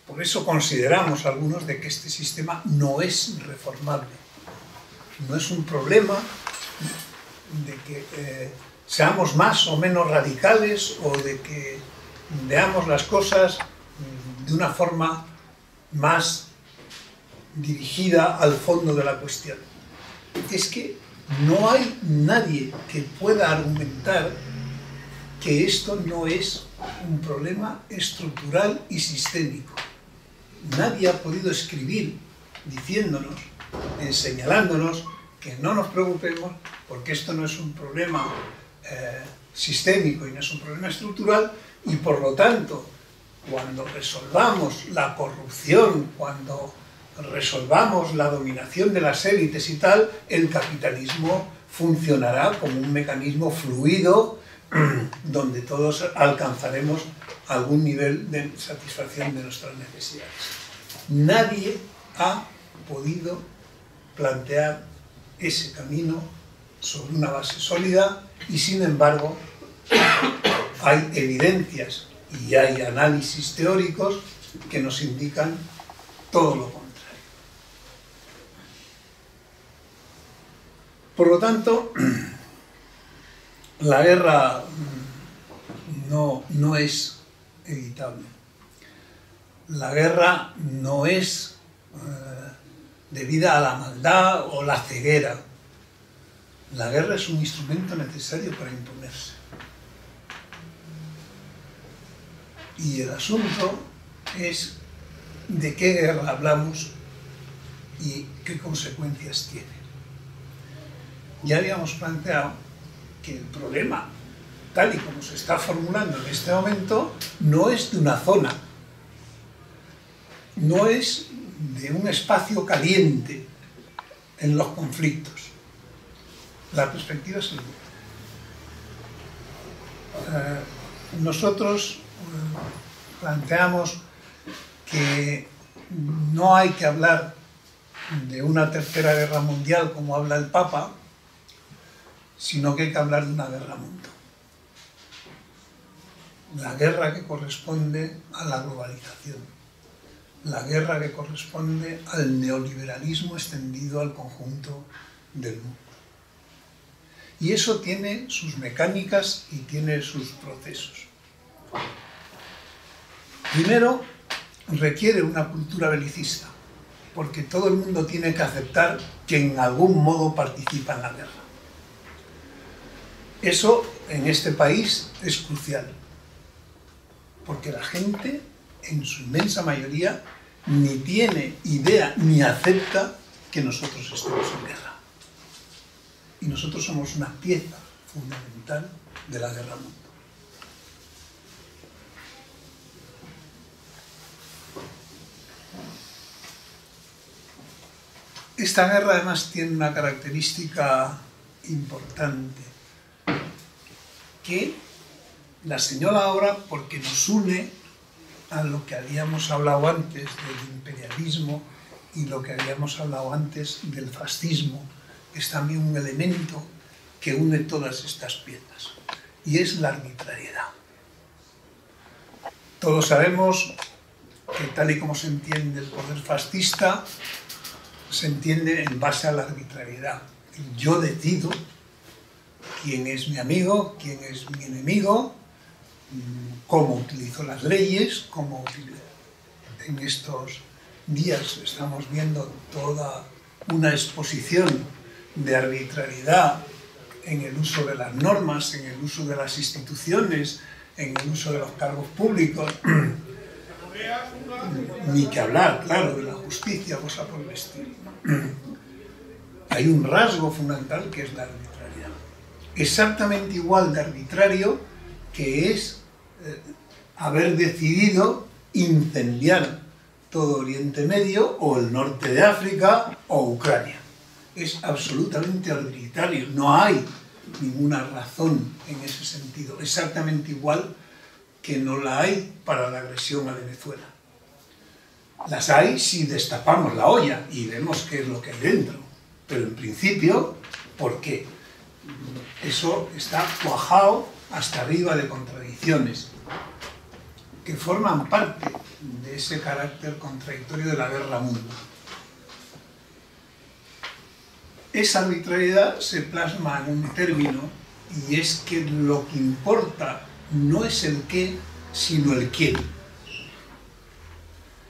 Por eso consideramos algunos de que este sistema no es reformable no es un problema de que eh, seamos más o menos radicales o de que veamos las cosas de una forma más dirigida al fondo de la cuestión. Es que no hay nadie que pueda argumentar que esto no es un problema estructural y sistémico. Nadie ha podido escribir diciéndonos señalándonos que no nos preocupemos porque esto no es un problema eh, sistémico y no es un problema estructural y por lo tanto cuando resolvamos la corrupción, cuando resolvamos la dominación de las élites y tal, el capitalismo funcionará como un mecanismo fluido donde todos alcanzaremos algún nivel de satisfacción de nuestras necesidades. Nadie ha podido plantear ese camino sobre una base sólida y sin embargo hay evidencias y hay análisis teóricos que nos indican todo lo contrario. Por lo tanto, la guerra no, no es evitable. la guerra no es eh, debida a la maldad o la ceguera. La guerra es un instrumento necesario para imponerse. Y el asunto es de qué guerra hablamos y qué consecuencias tiene. Ya habíamos planteado que el problema, tal y como se está formulando en este momento, no es de una zona, no es de un espacio caliente en los conflictos. La perspectiva es el eh, nosotros planteamos que no hay que hablar de una tercera guerra mundial como habla el Papa, sino que hay que hablar de una guerra mundial. La guerra que corresponde a la globalización, la guerra que corresponde al neoliberalismo extendido al conjunto del mundo. Y eso tiene sus mecánicas y tiene sus procesos. Primero, requiere una cultura belicista, porque todo el mundo tiene que aceptar que en algún modo participa en la guerra. Eso en este país es crucial, porque la gente, en su inmensa mayoría, ni tiene idea ni acepta que nosotros estemos en guerra. Y nosotros somos una pieza fundamental de la guerra mundial. Esta guerra además tiene una característica importante, que la señala ahora porque nos une a lo que habíamos hablado antes del imperialismo y lo que habíamos hablado antes del fascismo, que es también un elemento que une todas estas piezas, y es la arbitrariedad. Todos sabemos que tal y como se entiende el poder fascista, se entiende en base a la arbitrariedad. Yo decido quién es mi amigo, quién es mi enemigo, cómo utilizo las leyes, cómo en estos días estamos viendo toda una exposición de arbitrariedad en el uso de las normas, en el uso de las instituciones, en el uso de los cargos públicos. Ni que hablar, claro, de la justicia, cosa por el. Hay un rasgo fundamental que es la arbitrariedad. Exactamente igual de arbitrario que es eh, haber decidido incendiar todo Oriente Medio o el norte de África o Ucrania. Es absolutamente arbitrario, no hay ninguna razón en ese sentido, exactamente igual que no la hay para la agresión a Venezuela. Las hay si destapamos la olla y vemos qué es lo que hay dentro. Pero en principio, ¿por qué? Eso está cuajado hasta arriba de contradicciones que forman parte de ese carácter contradictorio de la guerra mundial. Esa arbitrariedad se plasma en un término y es que lo que importa no es el qué, sino el quién.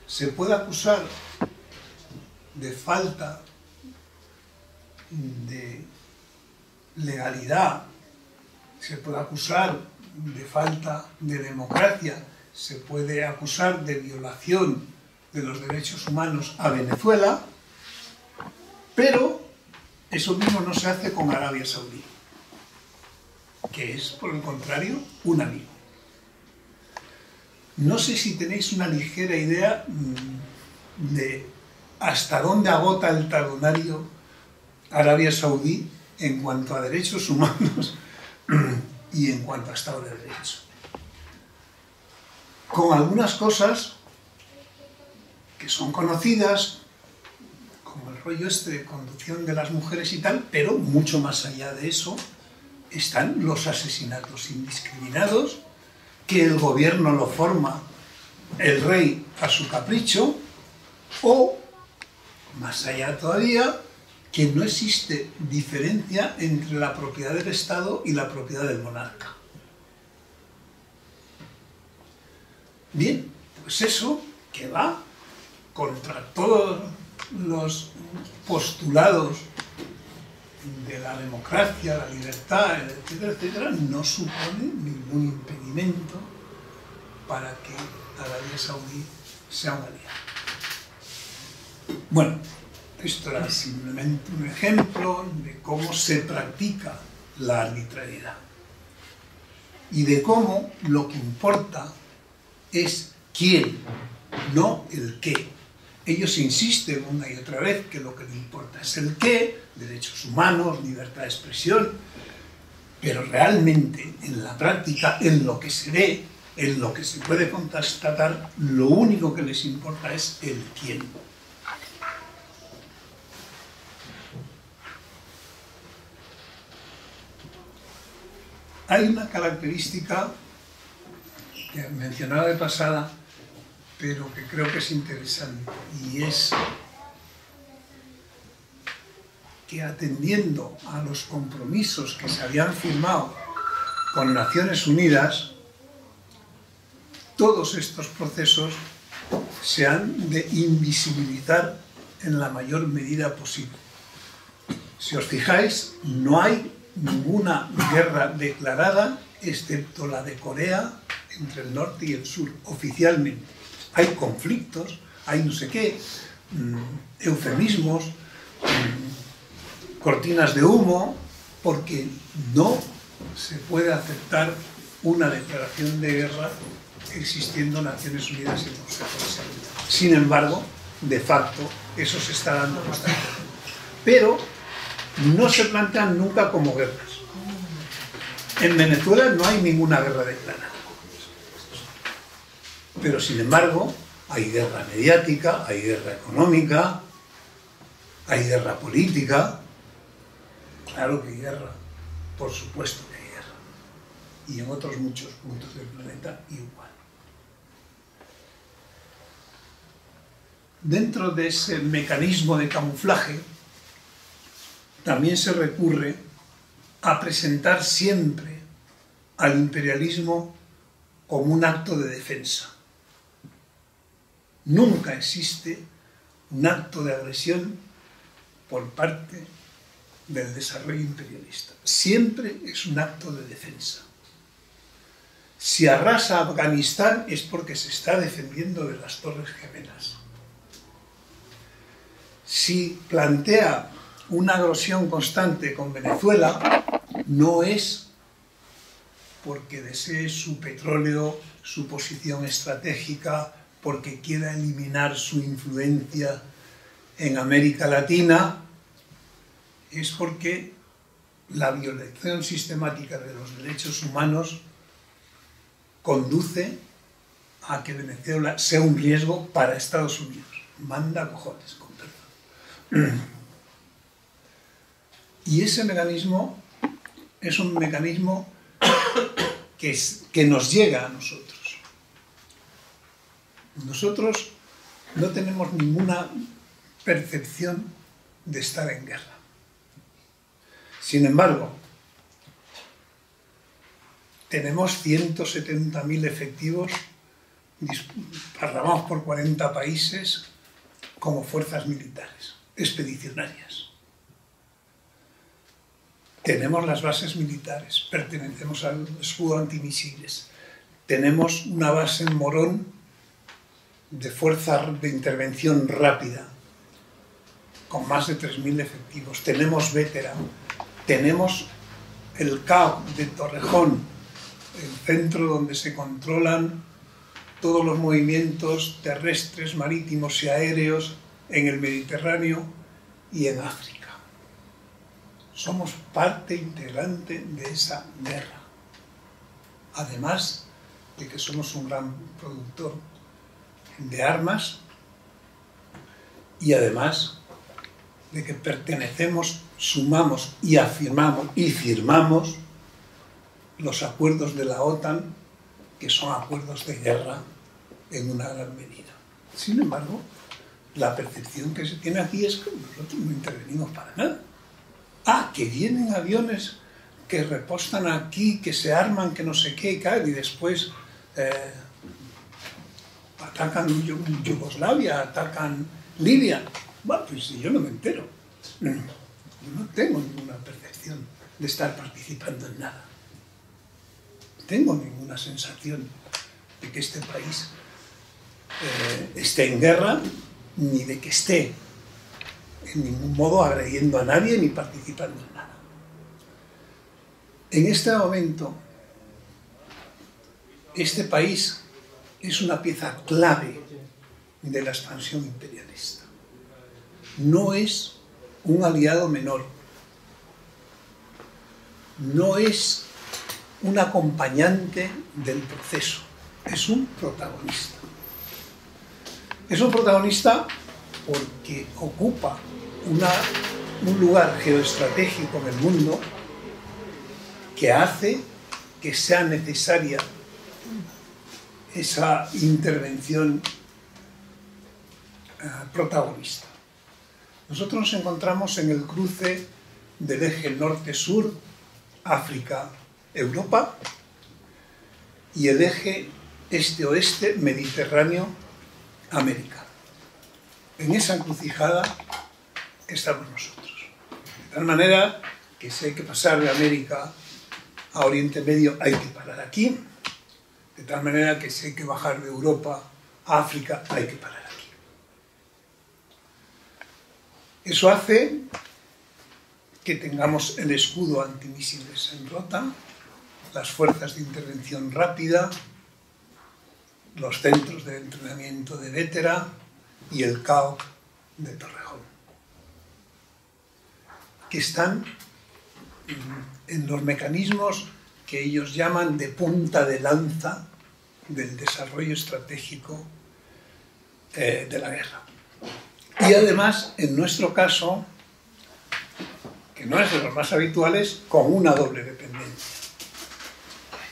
Se puede acusar de falta de legalidad, se puede acusar de falta de democracia, se puede acusar de violación de los derechos humanos a Venezuela, pero eso mismo no se hace con Arabia Saudí, que es, por el contrario, un amigo. No sé si tenéis una ligera idea mm, de hasta dónde agota el talonario Arabia Saudí en cuanto a derechos humanos y en cuanto a Estado de Derecho. Con algunas cosas que son conocidas, como el rollo este de conducción de las mujeres y tal, pero mucho más allá de eso están los asesinatos indiscriminados, que el gobierno lo forma el rey a su capricho, o, más allá todavía, que no existe diferencia entre la propiedad del Estado y la propiedad del monarca. Bien, pues eso que va contra todos los postulados de la democracia, la libertad, etcétera, etcétera, no supone ningún impedimento para que Arabia Saudí sea un aliado. Bueno, esto era simplemente un ejemplo de cómo se practica la arbitrariedad y de cómo lo que importa es quién, no el qué. Ellos insisten una y otra vez que lo que les importa es el qué, derechos humanos, libertad de expresión, pero realmente en la práctica, en lo que se ve, en lo que se puede constatar, lo único que les importa es el quién. Hay una característica que mencionaba de pasada, pero que creo que es interesante, y es que atendiendo a los compromisos que se habían firmado con Naciones Unidas, todos estos procesos se han de invisibilizar en la mayor medida posible. Si os fijáis, no hay ninguna guerra declarada, excepto la de Corea, entre el norte y el sur, oficialmente. Hay conflictos, hay no sé qué, mm, eufemismos, mm, cortinas de humo, porque no se puede aceptar una declaración de guerra existiendo Naciones Unidas y el Consejo de Seguridad. Sin embargo, de facto, eso se está dando bastante. Pero no se plantean nunca como guerras. En Venezuela no hay ninguna guerra declarada. Pero sin embargo, hay guerra mediática, hay guerra económica, hay guerra política. Claro que hay guerra, por supuesto que hay guerra. Y en otros muchos puntos del planeta igual. Dentro de ese mecanismo de camuflaje, también se recurre a presentar siempre al imperialismo como un acto de defensa. Nunca existe un acto de agresión por parte del desarrollo imperialista. Siempre es un acto de defensa. Si arrasa Afganistán es porque se está defendiendo de las Torres Gemelas. Si plantea una agresión constante con Venezuela no es porque desee su petróleo, su posición estratégica, porque quiera eliminar su influencia en América Latina, es porque la violación sistemática de los derechos humanos conduce a que Venezuela sea un riesgo para Estados Unidos. Manda cojones, con perdón. Y ese mecanismo es un mecanismo que, que nos llega a nosotros. Nosotros no tenemos ninguna percepción de estar en guerra. Sin embargo, tenemos 170.000 efectivos parramados por 40 países como fuerzas militares, expedicionarias. Tenemos las bases militares, pertenecemos al escudo antimisiles. Tenemos una base en Morón de fuerza de intervención rápida, con más de 3.000 efectivos. Tenemos veteran. Tenemos el CAO de Torrejón, el centro donde se controlan todos los movimientos terrestres, marítimos y aéreos en el Mediterráneo y en África somos parte integrante de esa guerra. Además de que somos un gran productor de armas y además de que pertenecemos, sumamos y afirmamos y firmamos los acuerdos de la OTAN, que son acuerdos de guerra en una gran medida. Sin embargo, la percepción que se tiene aquí es que nosotros no intervenimos para nada. Ah, que vienen aviones que repostan aquí, que se arman, que no sé qué y después... Eh, atacan Yugoslavia, atacan Libia. Bueno, pues si yo no me entero. Yo no tengo ninguna percepción de estar participando en nada. No tengo ninguna sensación de que este país eh, esté en guerra, ni de que esté en ningún modo agrediendo a nadie ni participando en nada. En este momento, este país es una pieza clave de la expansión imperialista. No es un aliado menor. No es un acompañante del proceso. Es un protagonista. Es un protagonista porque ocupa un lugar geoestratégico en el mundo que hace que sea necesaria esa intervención eh, protagonista. Nosotros nos encontramos en el cruce del eje norte-sur, África-Europa, y el eje este-oeste, Mediterráneo-América. En esa encrucijada estamos nosotros. De tal manera que si hay que pasar de América a Oriente Medio, hay que parar aquí. De tal manera que si hay que bajar de Europa a África, hay que parar aquí. Eso hace que tengamos el escudo antimisiles en Rota, las fuerzas de intervención rápida, los centros de entrenamiento de Vétera y el CAOC de Torrejón, que están en los mecanismos que ellos llaman de punta de lanza del desarrollo estratégico eh, de la guerra. Y además, en nuestro caso, que no es de los más habituales, con una doble dependencia.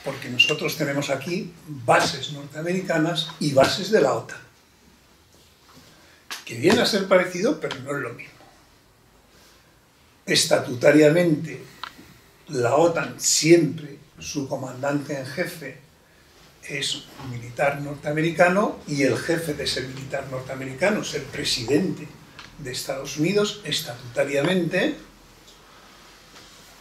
Porque nosotros tenemos aquí bases norteamericanas y bases de la OTAN. Que viene a ser parecido, pero no es lo mismo. Estatutariamente, la OTAN siempre su comandante en jefe es un militar norteamericano y el jefe de ese militar norteamericano es el presidente de Estados Unidos estatutariamente,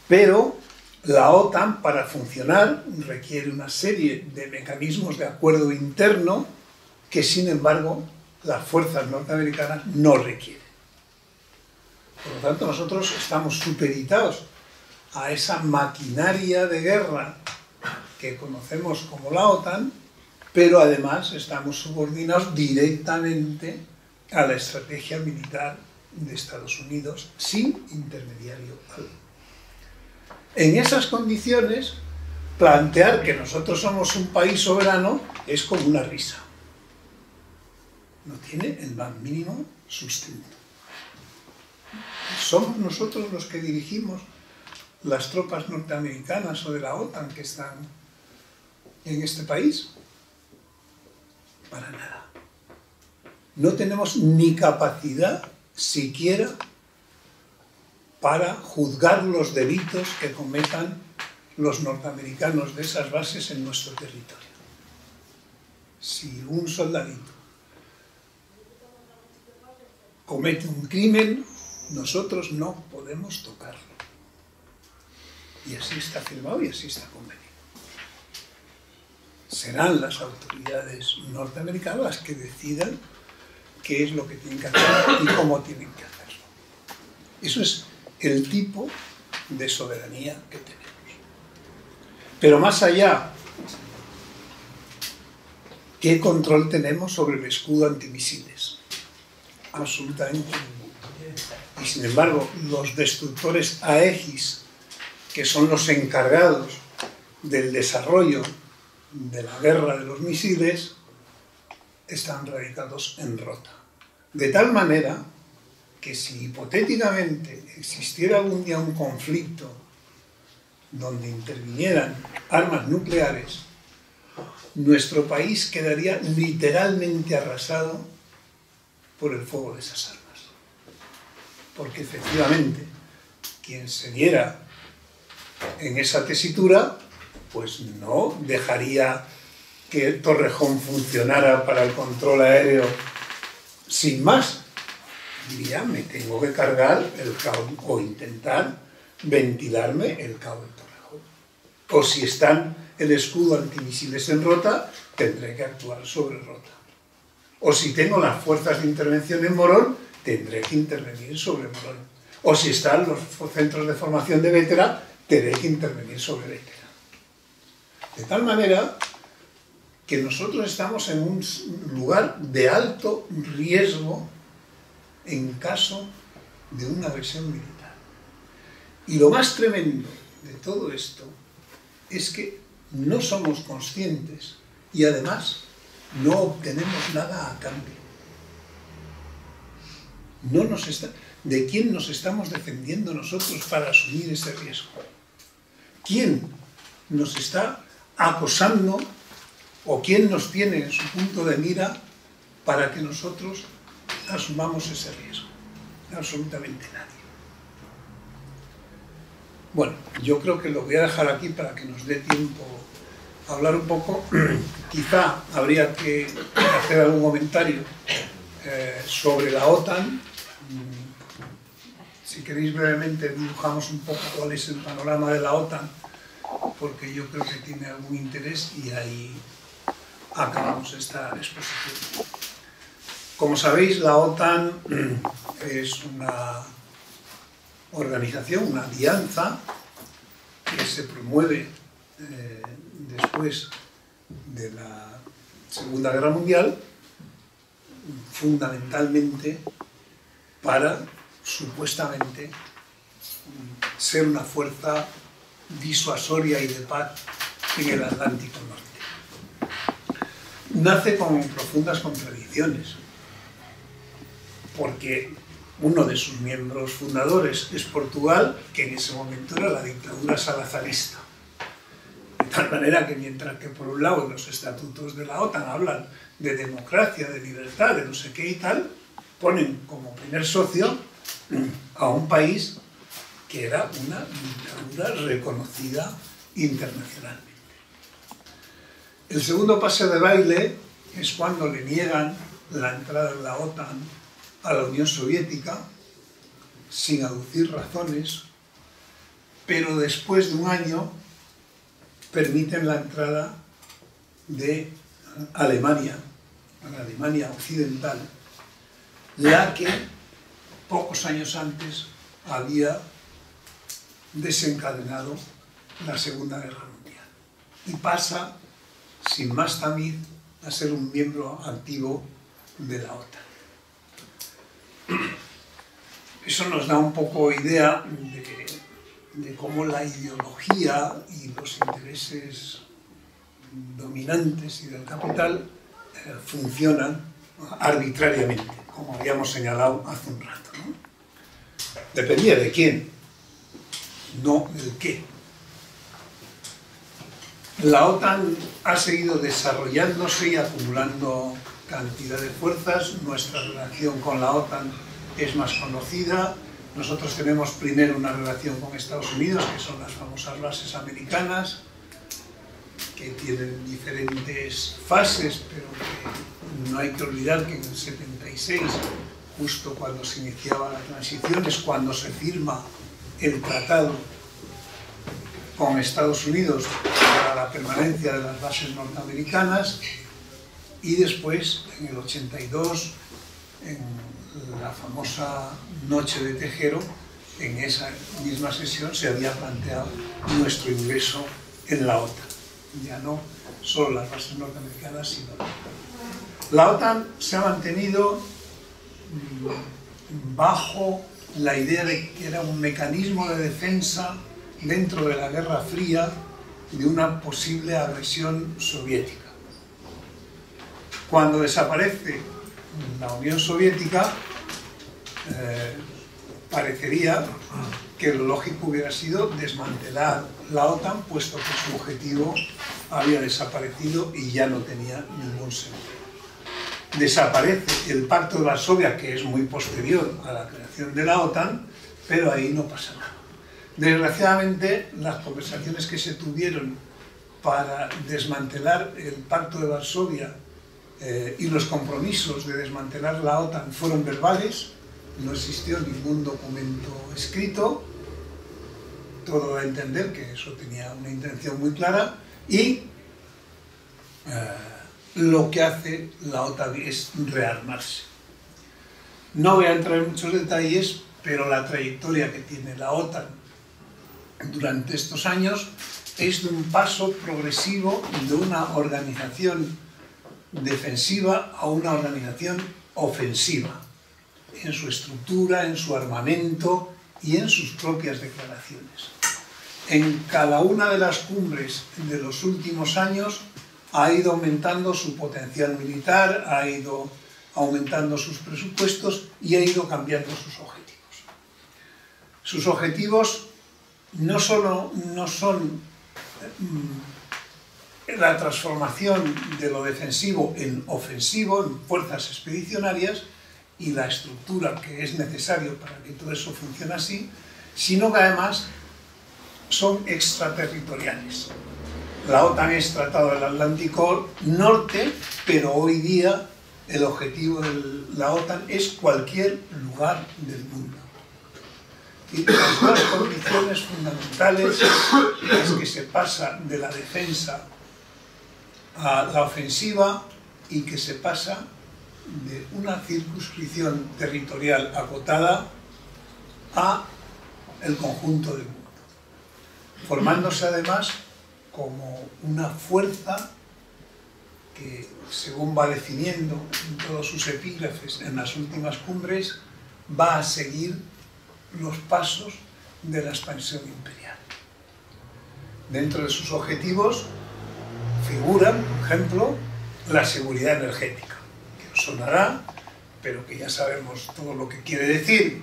pero la OTAN para funcionar requiere una serie de mecanismos de acuerdo interno que sin embargo las fuerzas norteamericanas no requieren. Por lo tanto, nosotros estamos supeditados a esa maquinaria de guerra que conocemos como la OTAN, pero además estamos subordinados directamente a la estrategia militar de Estados Unidos sin intermediario En esas condiciones, plantear que nosotros somos un país soberano es como una risa. No tiene el más mínimo sustento. Somos nosotros los que dirigimos las tropas norteamericanas o de la OTAN que están en este país? Para nada. No tenemos ni capacidad siquiera para juzgar los delitos que cometan los norteamericanos de esas bases en nuestro territorio. Si un soldadito comete un crimen, nosotros no podemos tocarlo. Y así está firmado y así está convenido. Serán las autoridades norteamericanas las que decidan qué es lo que tienen que hacer y cómo tienen que hacerlo. Eso es el tipo de soberanía que tenemos. Pero más allá, ¿qué control tenemos sobre el escudo antimisiles? Absolutamente ninguno. Y sin embargo, los destructores Aegis que son los encargados del desarrollo de la guerra de los misiles, están radicados en Rota. De tal manera que si hipotéticamente existiera algún día un conflicto donde intervinieran armas nucleares, nuestro país quedaría literalmente arrasado por el fuego de esas armas. Porque efectivamente, quien se diera en esa tesitura, pues no dejaría que Torrejón funcionara para el control aéreo sin más. Diría, me tengo que cargar el cabo o intentar ventilarme el cabo de Torrejón. O si están el escudo antimisiles en rota, tendré que actuar sobre rota. O si tengo las fuerzas de intervención en Morón, tendré que intervenir sobre Morón. O si están los centros de formación de Vétera, tendré que intervenir sobre Vétera. De tal manera que nosotros estamos en un lugar de alto riesgo en caso de una agresión militar. Y lo más tremendo de todo esto es que no somos conscientes y además no obtenemos nada a cambio. No nos está, ¿De quién nos estamos defendiendo nosotros para asumir ese riesgo? ¿Quién nos está acosando o quién nos tiene en su punto de mira para que nosotros asumamos ese riesgo. Absolutamente nadie. Bueno, yo creo que lo voy a dejar aquí para que nos dé tiempo a hablar un poco. Quizá habría que hacer algún comentario eh, sobre la OTAN. Si queréis brevemente dibujamos un poco cuál es el panorama de la OTAN, porque yo creo que tiene algún interés y ahí acabamos esta exposición. Como sabéis, la OTAN es una organización, una alianza que se promueve eh, después de la Segunda Guerra Mundial, fundamentalmente para supuestamente ser una fuerza disuasoria y de paz en el Atlántico Norte nace con profundas contradicciones, porque uno de sus miembros fundadores es Portugal, que en ese momento era la dictadura salazarista. De tal manera que mientras que por un lado los estatutos de la OTAN hablan de democracia, de libertad, de no sé qué y tal, ponen como primer socio a un país que era una dictadura reconocida internacionalmente. El segundo pase de baile es cuando le niegan la entrada en la OTAN a la Unión Soviética sin aducir razones, pero después de un año permiten la entrada de Alemania, la Alemania occidental, la que pocos años antes había desencadenado la Segunda Guerra Mundial. Y pasa sin más tamiz, a ser un miembro activo de la OTAN. Eso nos da un poco idea de, cómo la ideología y los intereses dominantes y del capital eh, funcionan arbitrariamente, como habíamos señalado hace un rato. Dependía de quién, no del qué. La OTAN ha seguido desarrollándose y acumulando cantidad de fuerzas. Nuestra relación con la OTAN es más conocida. Nosotros tenemos primero una relación con Estados Unidos, que son las famosas bases americanas, que tienen diferentes fases, pero no hay que olvidar que en el 76, justo cuando se iniciaba la transición, es cuando se firma el tratado con Estados Unidos para la permanencia de las bases norteamericanas y después, en el 82, en la famosa Noche de Tejero, en esa misma sesión se había planteado nuestro ingreso en la OTAN. Ya no solo las bases norteamericanas, sino la OTAN. La OTAN se ha mantenido bajo la idea de que era un mecanismo de defensa dentro de la Guerra Fría de una posible agresión soviética. Cuando desaparece la Unión Soviética, eh, parecería que lo lógico hubiera sido desmantelar la OTAN, puesto que su objetivo había desaparecido y ya no tenía ningún sentido. Desaparece el Pacto de Varsovia, que es muy posterior a la creación de la OTAN, pero ahí no pasa nada. Desgraciadamente, las conversaciones que se tuvieron para desmantelar el Pacto de Varsovia eh, y los compromisos de desmantelar la OTAN fueron verbales, no existió ningún documento escrito, todo a entender que eso tenía una intención muy clara, y eh, lo que hace la OTAN es rearmarse. No voy a entrar en muchos detalles, pero la trayectoria que tiene la OTAN durante estos años es de un paso progresivo de una organización defensiva a una organización ofensiva, en su estructura, en su armamento y en sus propias declaraciones. En cada una de las cumbres de los últimos años ha ido aumentando su potencial militar, ha ido aumentando sus presupuestos y ha ido cambiando sus objetivos. Sus objetivos no solo no son mm, la transformación de lo defensivo en ofensivo, en fuerzas expedicionarias, y la estructura que es necesario para que todo eso funcione así, sino que además son extraterritoriales. La OTAN es tratado del Atlántico Norte, pero hoy día el objetivo de la OTAN es cualquier lugar del mundo. Y las dos condiciones fundamentales es que se pasa de la defensa a la ofensiva y que se pasa de una circunscripción territorial acotada a el conjunto del mundo, formándose además como una fuerza que, según va definiendo en todos sus epígrafes en las últimas cumbres, va a seguir los pasos de la expansión imperial. Dentro de sus objetivos figuran, por ejemplo, la seguridad energética, que sonará, pero que ya sabemos todo lo que quiere decir,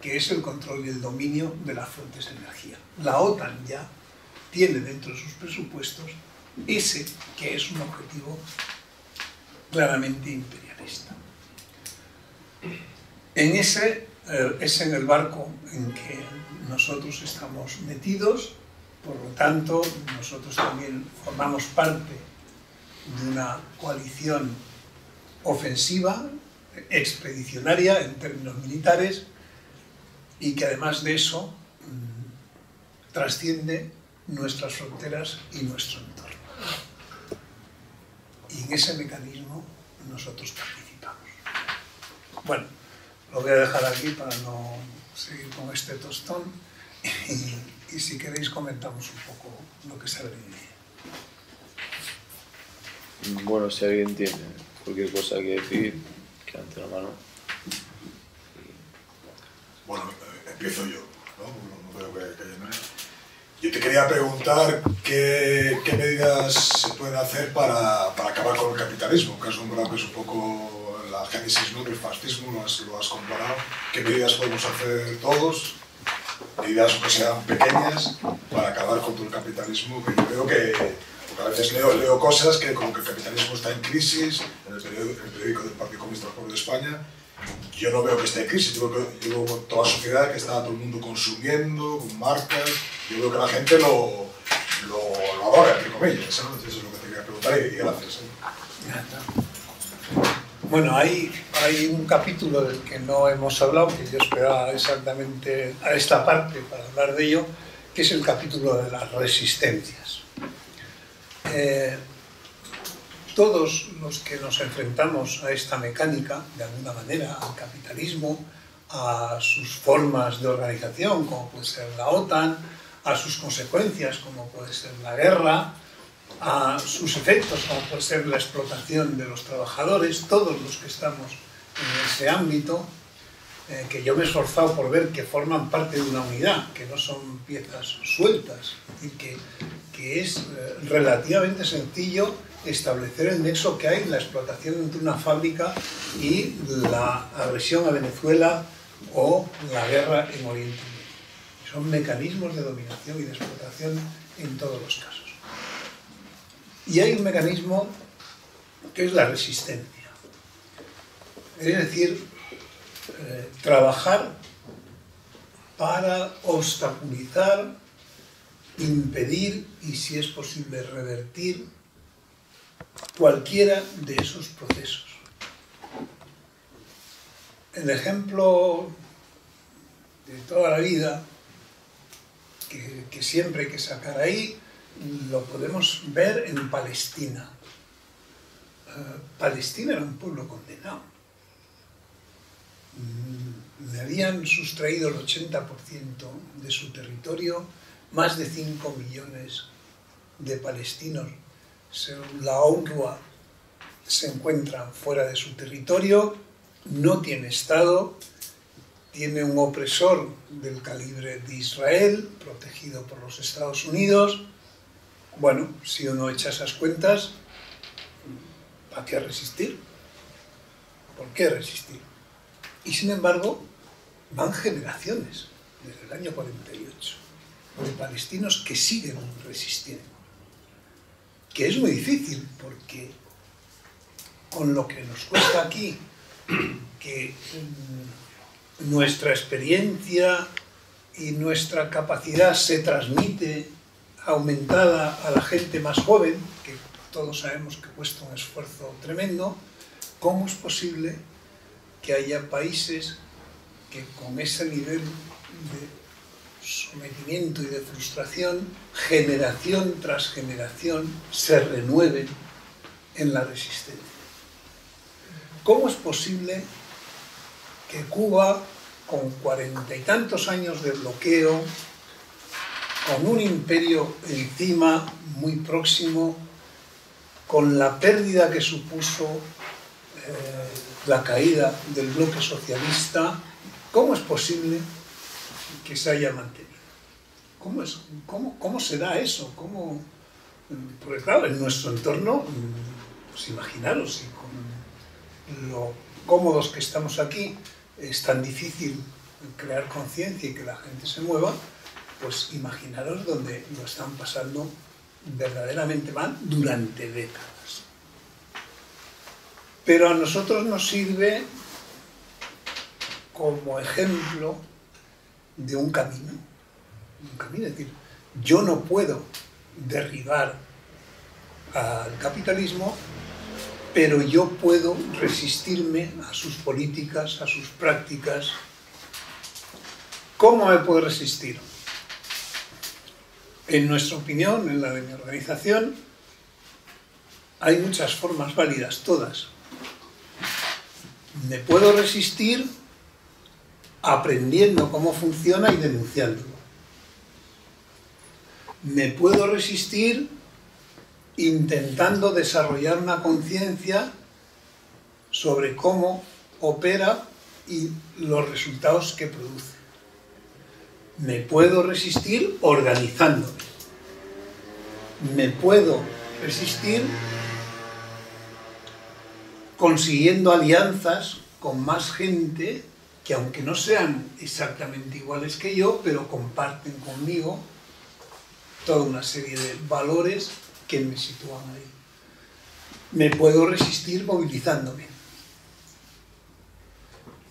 que es el control y el dominio de las fuentes de energía. La OTAN ya tiene dentro de sus presupuestos ese que es un objetivo claramente imperialista. En ese eh, es en el barco en que nosotros estamos metidos, por lo tanto nosotros también formamos parte de una coalición ofensiva, expedicionaria en términos militares, y que además de eso mm, trasciende nuestras fronteras y nuestro entorno. Y en ese mecanismo nosotros participamos. Bueno, lo voy a dejar aquí para no seguir con este tostón y, y si queréis comentamos un poco lo que se ha venido. Bueno, si alguien tiene cualquier cosa que decir, que levante la mano. Bueno, eh, empiezo yo, ¿no? No veo que, que haya nadie. Yo te quería preguntar qué, qué medidas se pueden hacer para, para, acabar con el capitalismo, que has nombrado que es un poco la génesis ¿no? del fascismo, lo has, lo has comparado. ¿Qué medidas podemos hacer todos? Medidas que sean pequeñas para acabar con todo el capitalismo, que yo creo que, a veces leo, leo cosas que como que el capitalismo está en crisis, en el periódico, el periódico del Partido Comunista del Pueblo de España, yo no veo que esté en crisis, yo veo, que, yo veo toda la sociedad que está todo el mundo consumiendo, con marcas, yo veo que la gente lo, lo, lo adora, entre comillas, ¿sabes? Eso es lo que te quería preguntar y, gracias. ¿eh? Bueno, hay, hay un capítulo del que no hemos hablado, que yo esperaba exactamente a esta parte para hablar de ello, que es el capítulo de las resistencias. Eh, todos los que nos enfrentamos a esta mecánica, de alguna manera, al capitalismo, a sus formas de organización, como puede ser la OTAN, a sus consecuencias, como puede ser la guerra, a sus efectos, como puede ser la explotación de los trabajadores, todos los que estamos en ese ámbito, eh, que yo me he esforzado por ver que forman parte de una unidad, que no son piezas sueltas, y que, que es eh, relativamente sencillo establecer el nexo que hay en la explotación entre una fábrica y la agresión a Venezuela o la guerra en Oriente. Son mecanismos de dominación y de explotación en todos los casos. Y hay un mecanismo que es la resistencia. Es decir, eh, trabajar para obstaculizar impedir y si es posible revertir cualquiera de esos procesos. El ejemplo de toda la vida que, siempre hay que sacar ahí lo podemos ver en Palestina. Uh, Palestina era un pueblo condenado. Mm, le habían sustraído el 80% de su territorio, más de 5 millones de palestinos, la UNRWA, se encuentran fuera de su territorio, no tiene Estado, tiene un opresor del calibre de Israel, protegido por los Estados Unidos, bueno, si uno echa esas cuentas, ¿para qué resistir? ¿Por qué resistir? Y sin embargo, van generaciones, desde el año 48, de palestinos que siguen resistiendo. Que es muy difícil porque con lo que nos cuesta aquí, que nuestra experiencia y nuestra capacidad se transmite aumentada a la gente más joven, que todos sabemos que cuesta un esfuerzo tremendo, ¿cómo es posible que haya países que con ese nivel de sometimiento y de frustración, generación tras generación, se renueven en la resistencia? ¿Cómo es posible que Cuba, con cuarenta y tantos años de bloqueo, con un imperio encima muy próximo, con la pérdida que supuso eh, la caída del bloque socialista, ¿cómo es posible que se haya mantenido? ¿Cómo, es, cómo, cómo se da eso? ¿Cómo? Porque claro, en nuestro entorno, pues imaginaros, con lo cómodos que estamos aquí, es tan difícil crear conciencia y que la gente se mueva, pues imaginaros donde lo están pasando verdaderamente mal durante décadas. Pero a nosotros nos sirve como ejemplo de un camino. Un camino, es decir, yo no puedo derribar al capitalismo, pero yo puedo resistirme a sus políticas, a sus prácticas. ¿Cómo me puedo resistir? En nuestra opinión, en la de mi organización, hay muchas formas válidas, todas. Me puedo resistir aprendiendo cómo funciona y denunciándolo. Me puedo resistir intentando desarrollar una conciencia sobre cómo opera y los resultados que produce me puedo resistir organizándome. Me puedo resistir consiguiendo alianzas con más gente que aunque no sean exactamente iguales que yo, pero comparten conmigo toda una serie de valores que me sitúan ahí. Me puedo resistir movilizándome.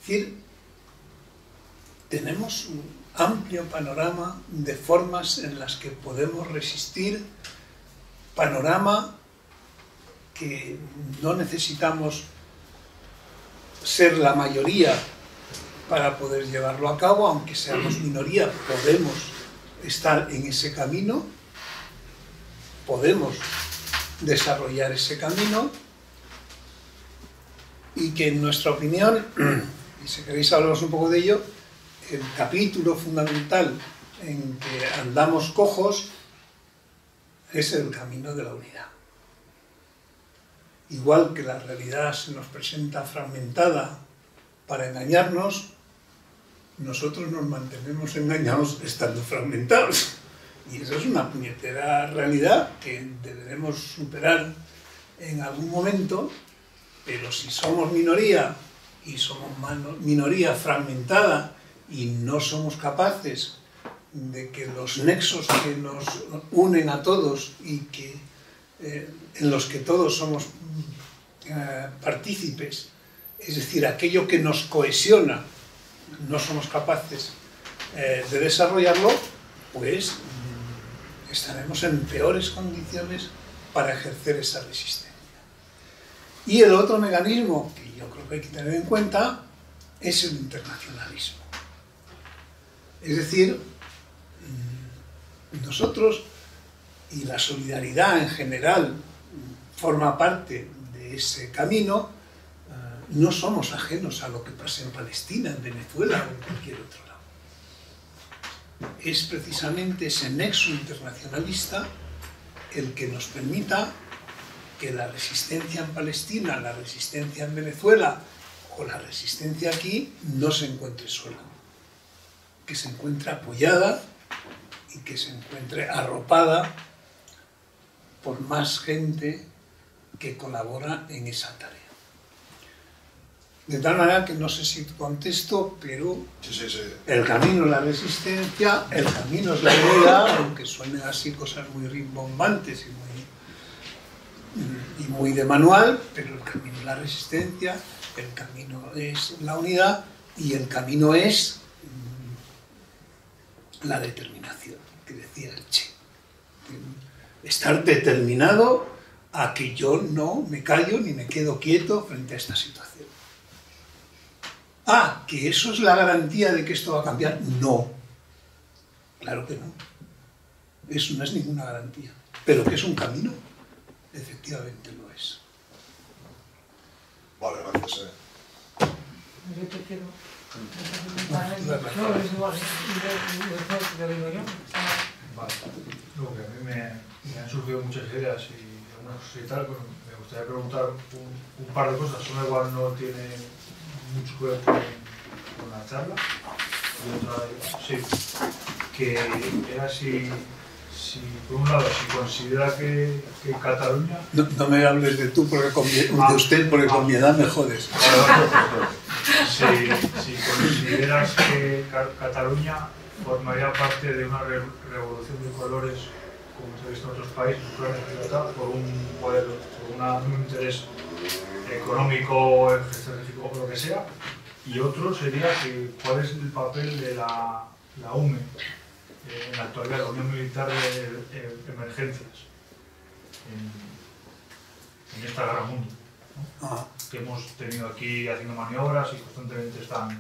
Es decir, tenemos un, amplio panorama de formas en las que podemos resistir, panorama que no necesitamos ser la mayoría para poder llevarlo a cabo, aunque seamos minoría, podemos estar en ese camino, podemos desarrollar ese camino y que en nuestra opinión, y si queréis hablamos un poco de ello, el capítulo fundamental en que andamos cojos es el camino de la unidad. Igual que la realidad se nos presenta fragmentada para engañarnos, nosotros nos mantenemos engañados estando fragmentados. Y eso es una puñetera realidad que deberemos superar en algún momento, pero si somos minoría y somos minoría fragmentada y no somos capaces de que los nexos que nos unen a todos y que, eh, en los que todos somos eh, partícipes, es decir, aquello que nos cohesiona, no somos capaces eh, de desarrollarlo, pues estaremos en peores condiciones para ejercer esa resistencia. Y el otro mecanismo que yo creo que hay que tener en cuenta es el internacionalismo. Es decir, mm, nosotros y la solidaridad en general forma parte de ese camino, no somos ajenos a lo que pasa en Palestina, en Venezuela o en cualquier otro lado. Es precisamente ese nexo internacionalista el que nos permita que la resistencia en Palestina, la resistencia en Venezuela o la resistencia aquí no se encuentre sola, que se encuentre apoyada y que se encuentre arropada por más gente que colabora en esa tarea. De tal manera que no sé si contesto, pero Sí, sí, sí. el camino es la resistencia, el camino es la idea, aunque suenen así cosas muy rimbombantes y muy, y muy de manual, pero el camino es la resistencia, el camino es la unidad y el camino es mm, la determinación, que decía el Che. Estar determinado a que yo no me callo ni me quedo quieto frente a esta situación. Ah, que eso es la garantía de que esto va a cambiar. No. Claro que no. Eso no es ninguna garantía. Pero que es un camino, efectivamente lo es. Vale, gracias. eh. Yo te quiero. No, es igual. Y de- y después te lo digo yo. Vale. Luego que a mí me, me han surgido muchas ideas y algunas cosas y tal, pero me gustaría preguntar un, un par de cosas. Una igual no tiene mucho que ver con, con la charla. Y otra, sí, que era si, si, por un lado, si considera que, que Cataluña No, no me hables de tú porque con mi- de usted porque con mi edad me jodes. si, si consideras que Ca- Cataluña formaría parte de una re- revolución de colores como se ha visto en otros países, por un poder, por una- un interés económico, estratégico o lo que sea, y otro sería que cuál es el papel de la, la UME eh, en la actualidad, la Unión Militar de eh, Emergencias, en, en esta guerra mundo Ah, que hemos tenido aquí haciendo maniobras y constantemente están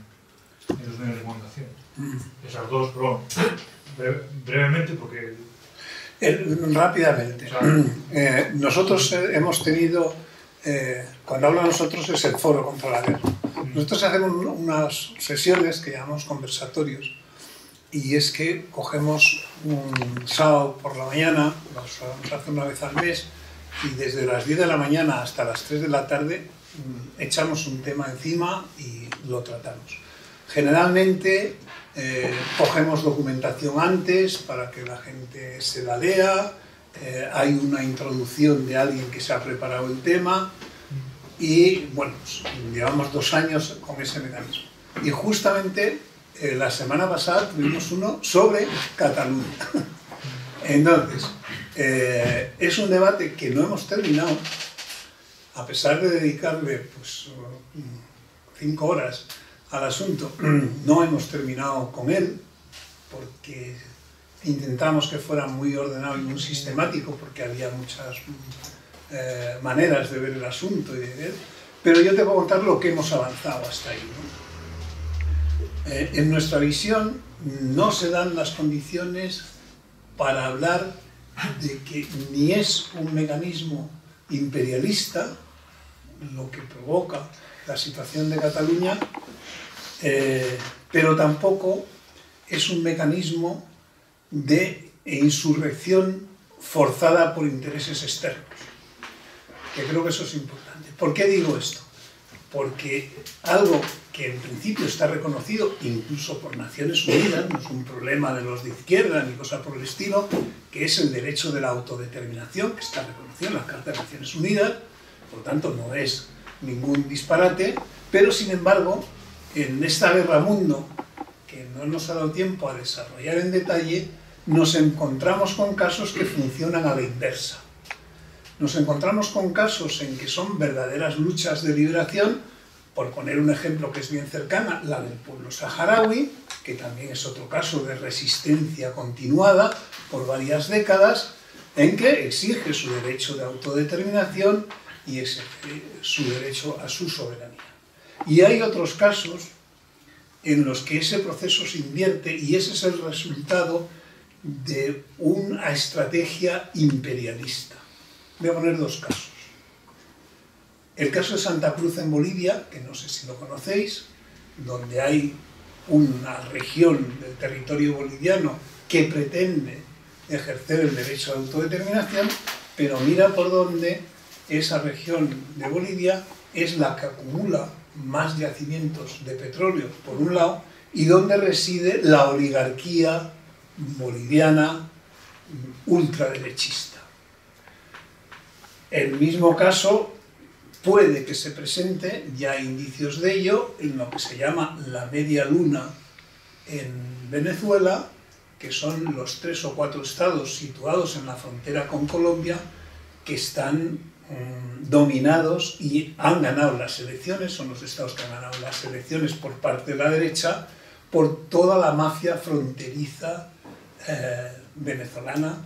en los medios de comunicación. Esas dos, breve- brevemente porque eh, rápidamente. Eh, nosotros eh, hemos tenido, eh, cuando hablo nosotros es el foro contra la guerra. Nosotros hacemos un- unas sesiones que llamamos conversatorios y es que cogemos un sábado por la mañana, lo solemos hacer una vez al mes, y desde las 10 de la mañana hasta las 3 de la tarde mm, echamos un tema encima y lo tratamos. Generalmente eh, cogemos documentación antes para que la gente se la lea, eh, hay una introducción de alguien que se ha preparado el tema y bueno, llevamos dos años con ese mecanismo. Y justamente eh, la semana pasada tuvimos uno sobre Cataluña. Entonces, eh, es un debate que no hemos terminado, a pesar de dedicarle pues, cinco horas al asunto, no hemos terminado con él, porque intentamos que fuera muy ordenado y muy sistemático, porque había muchas mm, eh, maneras de ver el asunto y de pero yo te puedo contar lo que hemos avanzado hasta ahí. ¿no? Eh, en nuestra visión no se dan las condiciones para hablar de que ni es un mecanismo imperialista lo que provoca la situación de Cataluña, eh, pero tampoco es un mecanismo de insurrección forzada por intereses externos, que creo que eso es importante. ¿Por qué digo esto? Porque algo que en principio está reconocido incluso por Naciones Unidas, no es un problema de los de izquierda ni cosa por el estilo, que es el derecho de la autodeterminación, que está reconocido en la Carta de Naciones Unidas, por tanto no es ningún disparate, pero sin embargo, en esta guerra mundo, que no nos ha dado tiempo a desarrollar en detalle, nos encontramos con casos que funcionan a la inversa. Nos encontramos con casos en que son verdaderas luchas de liberación, por poner un ejemplo que es bien cercana, la del pueblo saharaui, que también es otro caso de resistencia continuada por varias décadas, en que exige su derecho de autodeterminación y exige su derecho a su soberanía. Y hay otros casos en los que ese proceso se invierte y ese es el resultado de una estrategia imperialista. Voy a poner dos casos. El caso de Santa Cruz en Bolivia, que no sé si lo conocéis, donde hay una región del territorio boliviano que pretende ejercer el derecho a autodeterminación, pero mira por dónde esa región de Bolivia es la que acumula más yacimientos de petróleo, por un lado, y donde reside la oligarquía boliviana ultraderechista. El mismo caso puede que se presente, ya hay indicios de ello, en lo que se llama la media luna en Venezuela, que son los tres o cuatro estados situados en la frontera con Colombia que están mm, dominados y han ganado las elecciones, son los estados que han ganado las elecciones por parte de la derecha, por toda la mafia fronteriza eh, venezolana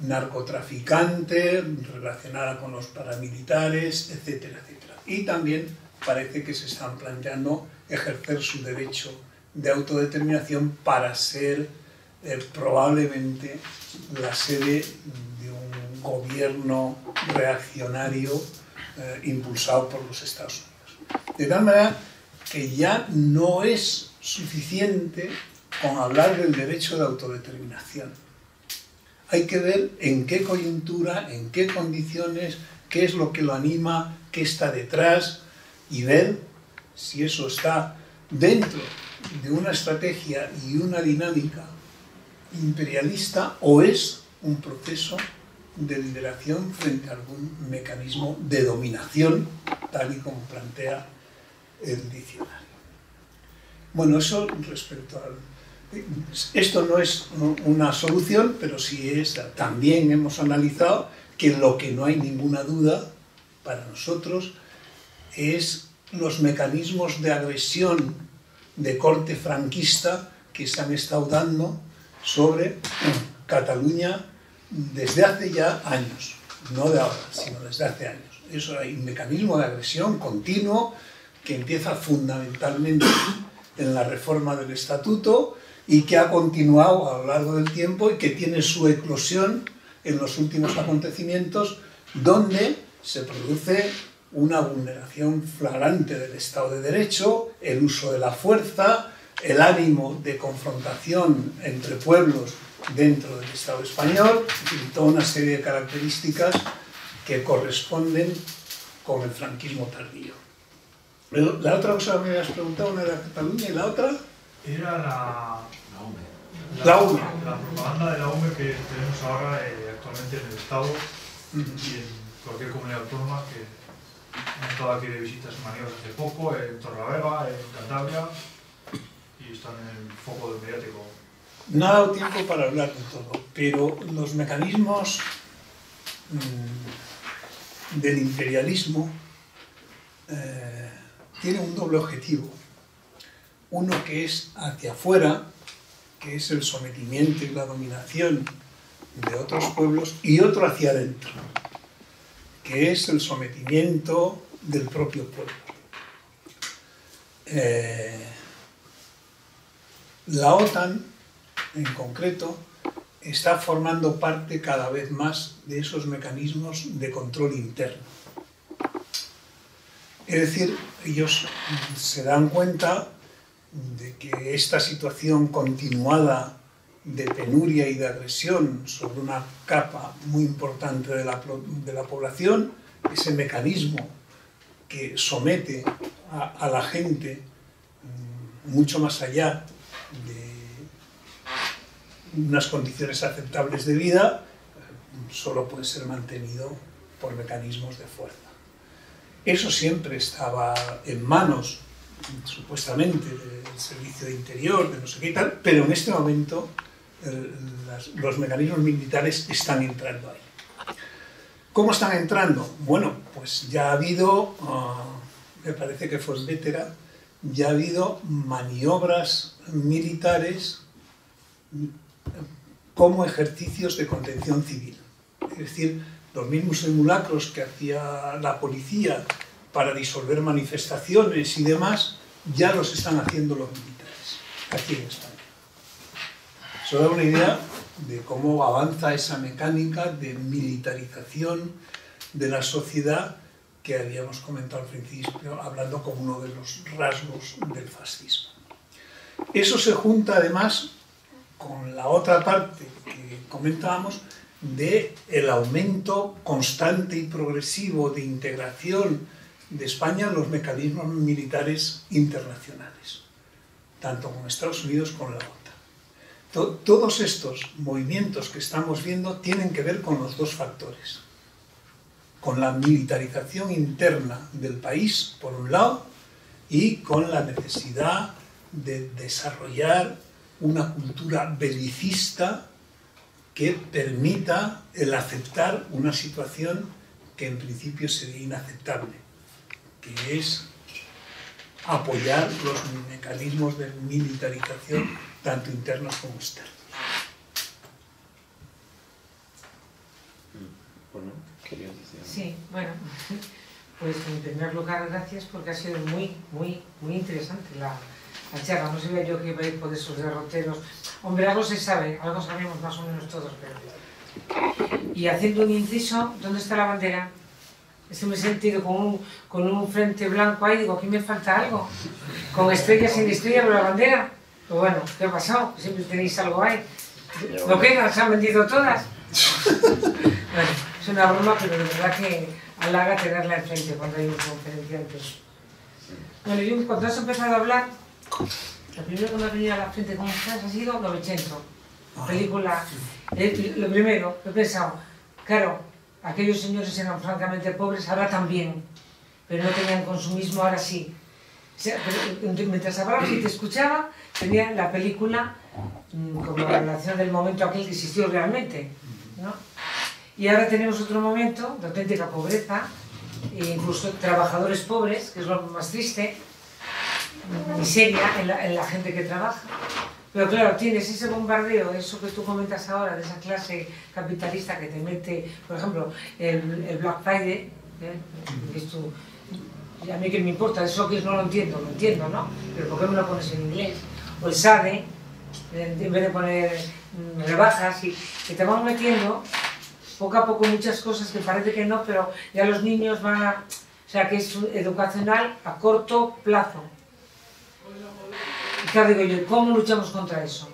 narcotraficante, relacionada con los paramilitares, etcétera, etcétera. Y también parece que se están planteando ejercer su derecho de autodeterminación para ser eh, probablemente la sede de un gobierno reaccionario eh, impulsado por los Estados Unidos. De tal manera que ya no es suficiente con hablar del derecho de autodeterminación hay que ver en qué coyuntura, en qué condiciones, qué es lo que lo anima, qué está detrás y ver si eso está dentro de una estrategia y una dinámica imperialista o es un proceso de liberación frente a algún mecanismo de dominación, tal y como plantea el diccionario. Bueno, eso respecto al esto no es una solución, pero sí es, también hemos analizado que lo que no hay ninguna duda para nosotros es los mecanismos de agresión de corte franquista que se han estado dando sobre Cataluña desde hace ya años, no de ahora, sino desde hace años. Eso hay un mecanismo de agresión continuo que empieza fundamentalmente en la reforma del estatuto y que ha continuado a lo largo del tiempo y que tiene su eclosión en los últimos acontecimientos donde se produce una vulneración flagrante del Estado de Derecho, el uso de la fuerza, el ánimo de confrontación entre pueblos dentro del Estado español y toda una serie de características que corresponden con el franquismo tardío. La otra cosa que me habías preguntado, una era Cataluña y la otra era la, la, UME. La propaganda de la UME que tenemos ahora eh, actualmente en el Estado y en cualquier comunidad autónoma que han estado aquí de visitas maniobras hace poco, en Torlavega, en Cantabria y están en el foco del mediático. No ha dado tiempo para hablar de todo, pero los mecanismos mmm, del imperialismo eh, tienen un doble objetivo uno que es hacia afuera, que es el sometimiento y la dominación de otros pueblos, y otro hacia adentro, que es el sometimiento del propio pueblo. Eh, la OTAN, en concreto, está formando parte cada vez más de esos mecanismos de control interno. Es decir, ellos se dan cuenta de que esta situación continuada de penuria y de agresión sobre una capa muy importante de la, de la población, ese mecanismo que somete a, a, la gente mm, mucho más allá de unas condiciones aceptables de vida, solo puede ser mantenido por mecanismos de fuerza. Eso siempre estaba en manos supuestamente del servicio de interior, de no sé qué tal, pero en este momento los mecanismos militares están entrando ahí. ¿Cómo están entrando? Bueno, pues ya ha habido, uh, me parece que fue Vetera, ya ha habido maniobras militares como ejercicios de contención civil. Es decir, los mismos simulacros que hacía la policía para disolver manifestaciones y demás, ya los están haciendo los militares aquí en España. Eso da una idea de cómo avanza esa mecánica de militarización de la sociedad que habíamos comentado al principio, hablando como uno de los rasgos del fascismo. Eso se junta además con la otra parte que comentábamos de el aumento constante y progresivo de integración de España los mecanismos militares internacionales, tanto con Estados Unidos como la OTAN. Todos estos movimientos que estamos viendo tienen que ver con los dos factores, con la militarización interna del país, por un lado, y con la necesidad de desarrollar una cultura belicista que permita el aceptar una situación que en principio sería inaceptable, que es apoyar los mecanismos de militarización tanto internos como externos. Bueno, quería decir. Sí, bueno, pues en primer lugar gracias porque ha sido muy, muy, muy interesante la, la charla. No sabía yo que iba a ir por esos derroteros. Hombre, algo se sabe, algo sabemos más o menos todos, pero... Y haciendo un inciso, ¿dónde está la bandera? Es que me he sentido con un, con un frente blanco ahí, digo, aquí me falta algo. Con estrellas sin estrella, pero la bandera. Pues bueno, ¿qué ha pasado? Siempre tenéis algo ahí. ¿No quedan? ¿Se han vendido todas? bueno, es una broma, pero de verdad que halaga tenerla enfrente cuando hay un conferenciante. Bueno, yo cuando has empezado a hablar, lo primero que me ha venido a la frente con ustedes ha sido 900. La película, eh, lo primero, he pensado, claro, aquellos señores eran francamente pobres, ahora también, pero no tenían consumismo, ahora sí. Mientras hablabas y te escuchaba, tenía la película mm, como la relación del momento aquel que existió realmente. ¿no? Y ahora tenemos otro momento de auténtica pobreza, e incluso trabajadores pobres, que es lo más triste, miseria en la gente que trabaja. Pero claro, tienes ese bombardeo, eso que tú comentas ahora, de esa clase capitalista que te mete, por ejemplo, el, Black Friday, ¿eh? A mí que me importa, eso que no lo entiendo, lo entiendo, ¿no? Pero ¿por qué me lo pones en inglés? O el SADE, en vez de poner mm, rebajas, y que te van metiendo poco a poco muchas cosas que parece que no, pero ya los niños van a... O sea, que es educacional a corto plazo. Claro, digo yo, ¿cómo luchamos contra eso?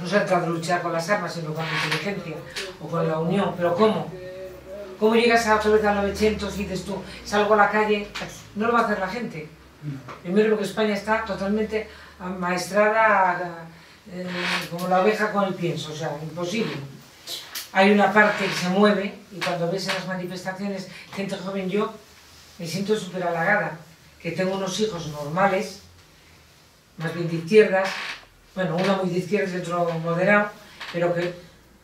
No se trata de luchar con las armas, sino con la inteligencia o con la unión, pero ¿cómo? ¿Cómo llegas a otra vez a 900 y dices tú, salgo a la calle? No lo va a hacer la gente. Primero que España está totalmente maestrada eh, como la oveja con el pienso, o sea, imposible. Hay una parte que se mueve y cuando ves en las manifestaciones gente joven, yo me siento súper halagada, que tengo unos hijos normales, más bien de izquierdas, bueno, una muy de izquierdas y otro moderado, pero que,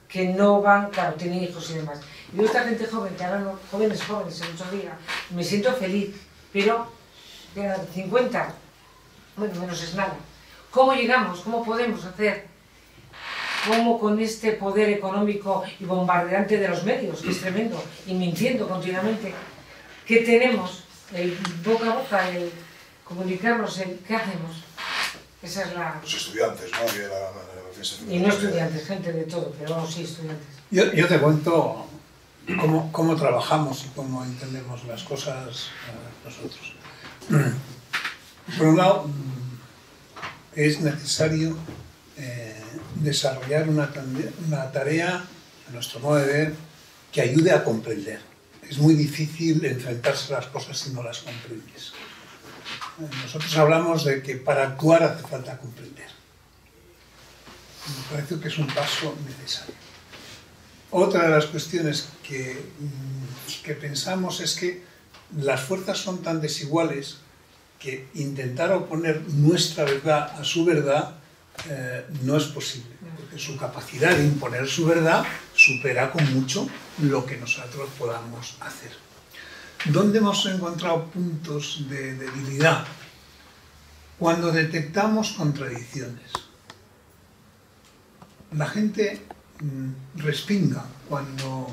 que no van, claro, tienen hijos y demás. Y esta gente joven, que ahora no, jóvenes, jóvenes, en muchos días, me siento feliz, pero de 50, bueno, menos es nada. ¿Cómo llegamos? ¿Cómo podemos hacer? ¿Cómo con este poder económico y bombardeante de los medios, que es tremendo, y mintiendo continuamente, ¿qué tenemos? El boca a boca, el comunicarnos, el ¿qué hacemos? Esa es la... Los estudiantes, ¿no? Había la, la, la Y no estudiantes, gente de todo, pero vamos, sí, estudiantes. Yo, yo te cuento cómo, cómo, trabajamos y cómo entendemos las cosas uh, nosotros. Por un lado, es necesario eh, desarrollar una, una tarea, a nuestro modo de ver, que ayude a comprender. Es muy difícil enfrentarse a las cosas si no las comprendes. Nosotros hablamos de que para actuar hace falta comprender. Me parece que es un paso necesario. Otra de las cuestiones que, que pensamos es que las fuerzas son tan desiguales que intentar oponer nuestra verdad a su verdad eh, no es posible, porque su capacidad de imponer su verdad supera con mucho lo que nosotros podamos hacer. ¿Dónde hemos encontrado puntos de debilidad? Cuando detectamos contradicciones, la gente mm, respinga cuando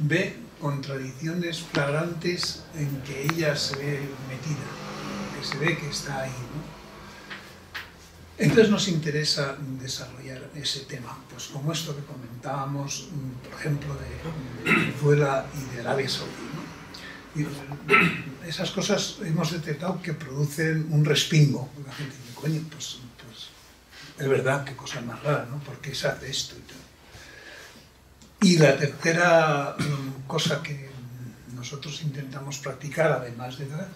ve contradicciones flagrantes en que ella se ve metida, que se ve que está ahí. Entonces nos interesa desarrollar ese tema, pues como esto que comentábamos, mm, por ejemplo, de Venezuela y de Arabia Saudí. esas cosas hemos detectado que producen un respingo. La gente dice, coño, pues, pues es verdad, qué cosa más rara, ¿no? ¿Por qué se hace esto? Y la tercera mm, cosa que nosotros intentamos practicar, además de nada,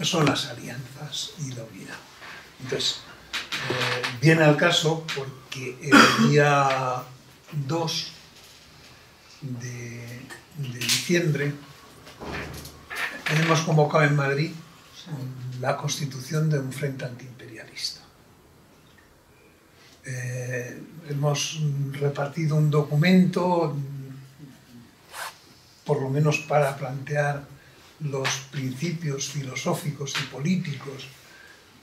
son las alianzas y la unidad. Entonces, eh, viene al caso porque el día 2 de, diciembre hemos convocado en Madrid la constitución de un frente antiimperialista. Eh, hemos repartido un documento, por lo menos para plantear los principios filosóficos y políticos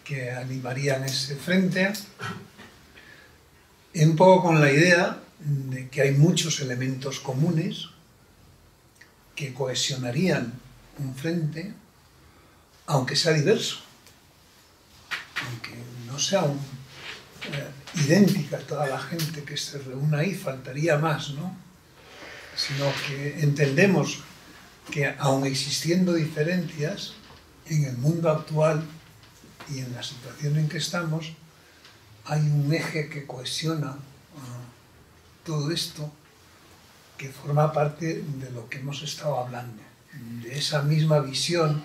que animarían ese frente, un poco con la idea de que hay muchos elementos comunes que cohesionarían un frente, aunque sea diverso, aunque no sea eh, idéntica toda la gente que se reúne ahí, faltaría más, ¿no? Sino que entendemos que aun existiendo diferencias, en el mundo actual y en la situación en que estamos, hay un eje que cohesiona ah, todo esto, que forma parte de lo que hemos estado hablando, de esa misma visión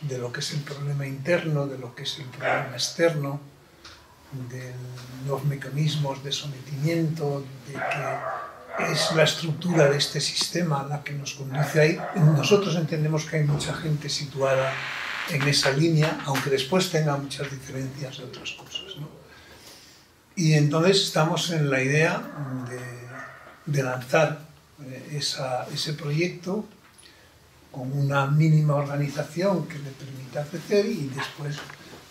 de lo que es el problema interno, de lo que es el problema externo, de los mecanismos de sometimiento, de que es la estructura de este sistema la que nos conduce ahí. Nosotros entendemos que hay mucha gente situada en esa línea, aunque después tenga muchas diferencias de otras cosas. Y entonces estamos en la idea de, lanzar eh, ese proyecto con una mínima organización que le permita crecer y después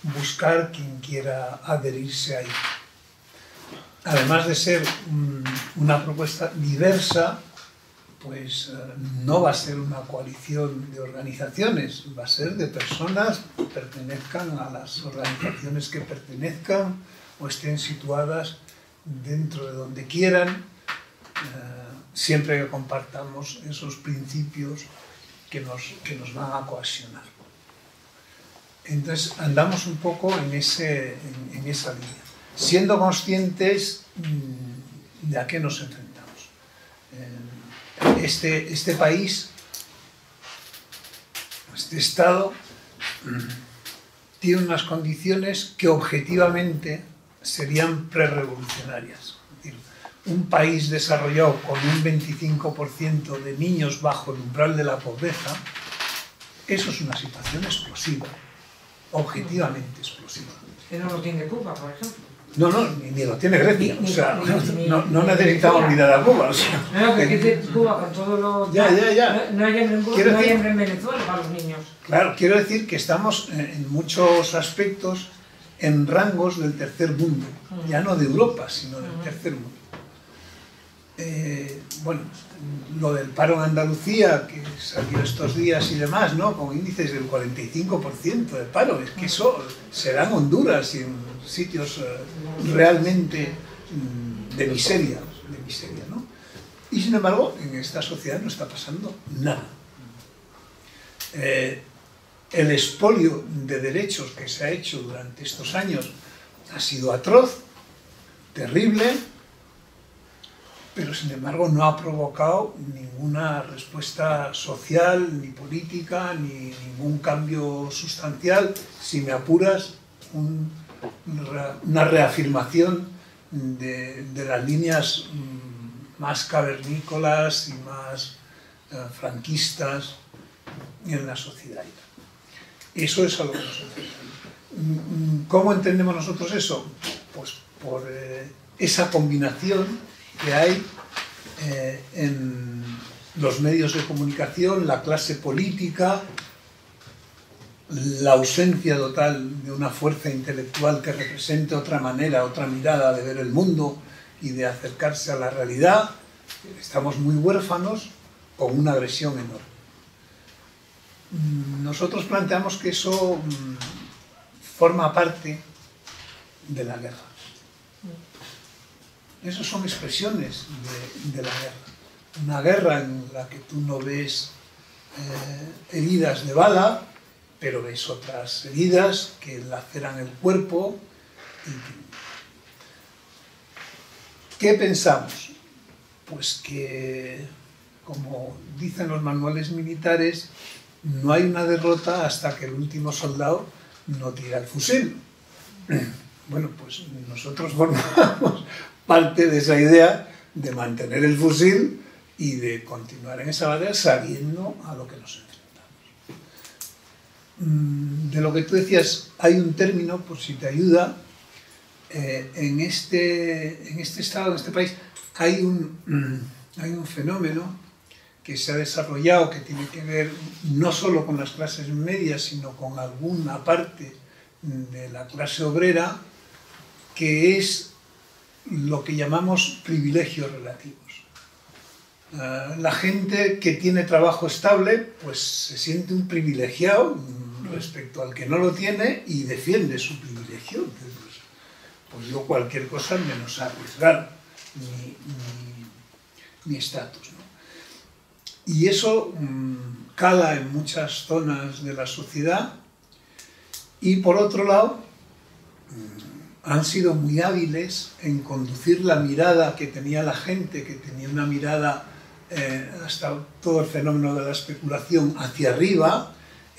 buscar quien quiera adherirse ahí. Además de ser una propuesta diversa, pues eh, no va a ser una coalición de organizaciones, va a ser de personas que pertenezcan a las organizaciones que pertenezcan o estén situadas dentro de donde quieran, eh, siempre que compartamos esos principios que nos, que nos van a cohesionar. Entonces andamos un poco en, ese, en, esa línea, siendo conscientes mm, de a qué nos enfrentamos. Este, este país, este Estado, mm, tiene unas condiciones que objetivamente serían prerevolucionarias. Un país desarrollado con un 25% de niños bajo el umbral de la pobreza, eso es una situación explosiva objetivamente explosiva. Que no lo tiene Cuba, por ejemplo. No, no, ni, lo tiene Grecia. o sea, no, no necesitamos mirar a Cuba. O sea, no, que dice Cuba con todo lo. Ya, ya, ya. No, hay hambre en, Cuba, no hay hambre en Venezuela para los niños. Claro, quiero decir que estamos en muchos aspectos en rangos del tercer mundo. Ya no de Europa, sino del tercer mundo. Eh, bueno, lo del paro en Andalucía, que salió estos días y demás, ¿no? Con índices del 45% de paro, es que eso se da en Honduras y en sitios eh, realmente mm, de miseria, de miseria, ¿no? Y sin embargo, en esta sociedad no está pasando nada. Eh, el expolio de derechos que se ha hecho durante estos años ha sido atroz, terrible, pero sin embargo no ha provocado ninguna respuesta social, ni política, ni ningún cambio sustancial, si me apuras, una reafirmación de, las líneas mm, más cavernícolas y más eh, franquistas en la sociedad. Eso es algo que nosotros. Mm, mm, ¿Cómo entendemos nosotros eso? Pues por eh, esa combinación que hay eh, en los medios de comunicación, la clase política, la ausencia total de una fuerza intelectual que represente otra manera, otra mirada de ver el mundo y de acercarse a la realidad, estamos muy huérfanos con una agresión enorme. Mm, nosotros planteamos que eso mm, forma parte de la guerra. Esas son expresiones de, la guerra. Una guerra en la que tú no ves eh, heridas de bala, pero ves otras heridas que laceran el cuerpo. ¿Qué pensamos? Pues que, como dicen los manuales militares, no hay una derrota hasta que el último soldado no tira el fusil. Bueno, pues nosotros formamos parte de esa idea de mantener el fusil y de continuar en esa batalla sabiendo a lo que nos enfrentamos. Mm, de lo que tú decías, hay un término, por si te ayuda, eh, en, este, en este estado, en este país, hay un, mm, hay un fenómeno que se ha desarrollado que tiene que ver no solo con las clases medias, sino con alguna parte de la clase obrera, que es lo que llamamos privilegios relativos. Eh, la gente que tiene trabajo estable, pues se siente un privilegiado respecto al que no lo tiene y defiende su privilegio. Pues, yo cualquier cosa menos arriesgar mi estatus. Y eso mm, cala en muchas zonas de la sociedad y por otro lado mm, han sido muy hábiles en conducir la mirada que tenía la gente, que tenía una mirada eh, hasta todo el fenómeno de la especulación hacia arriba,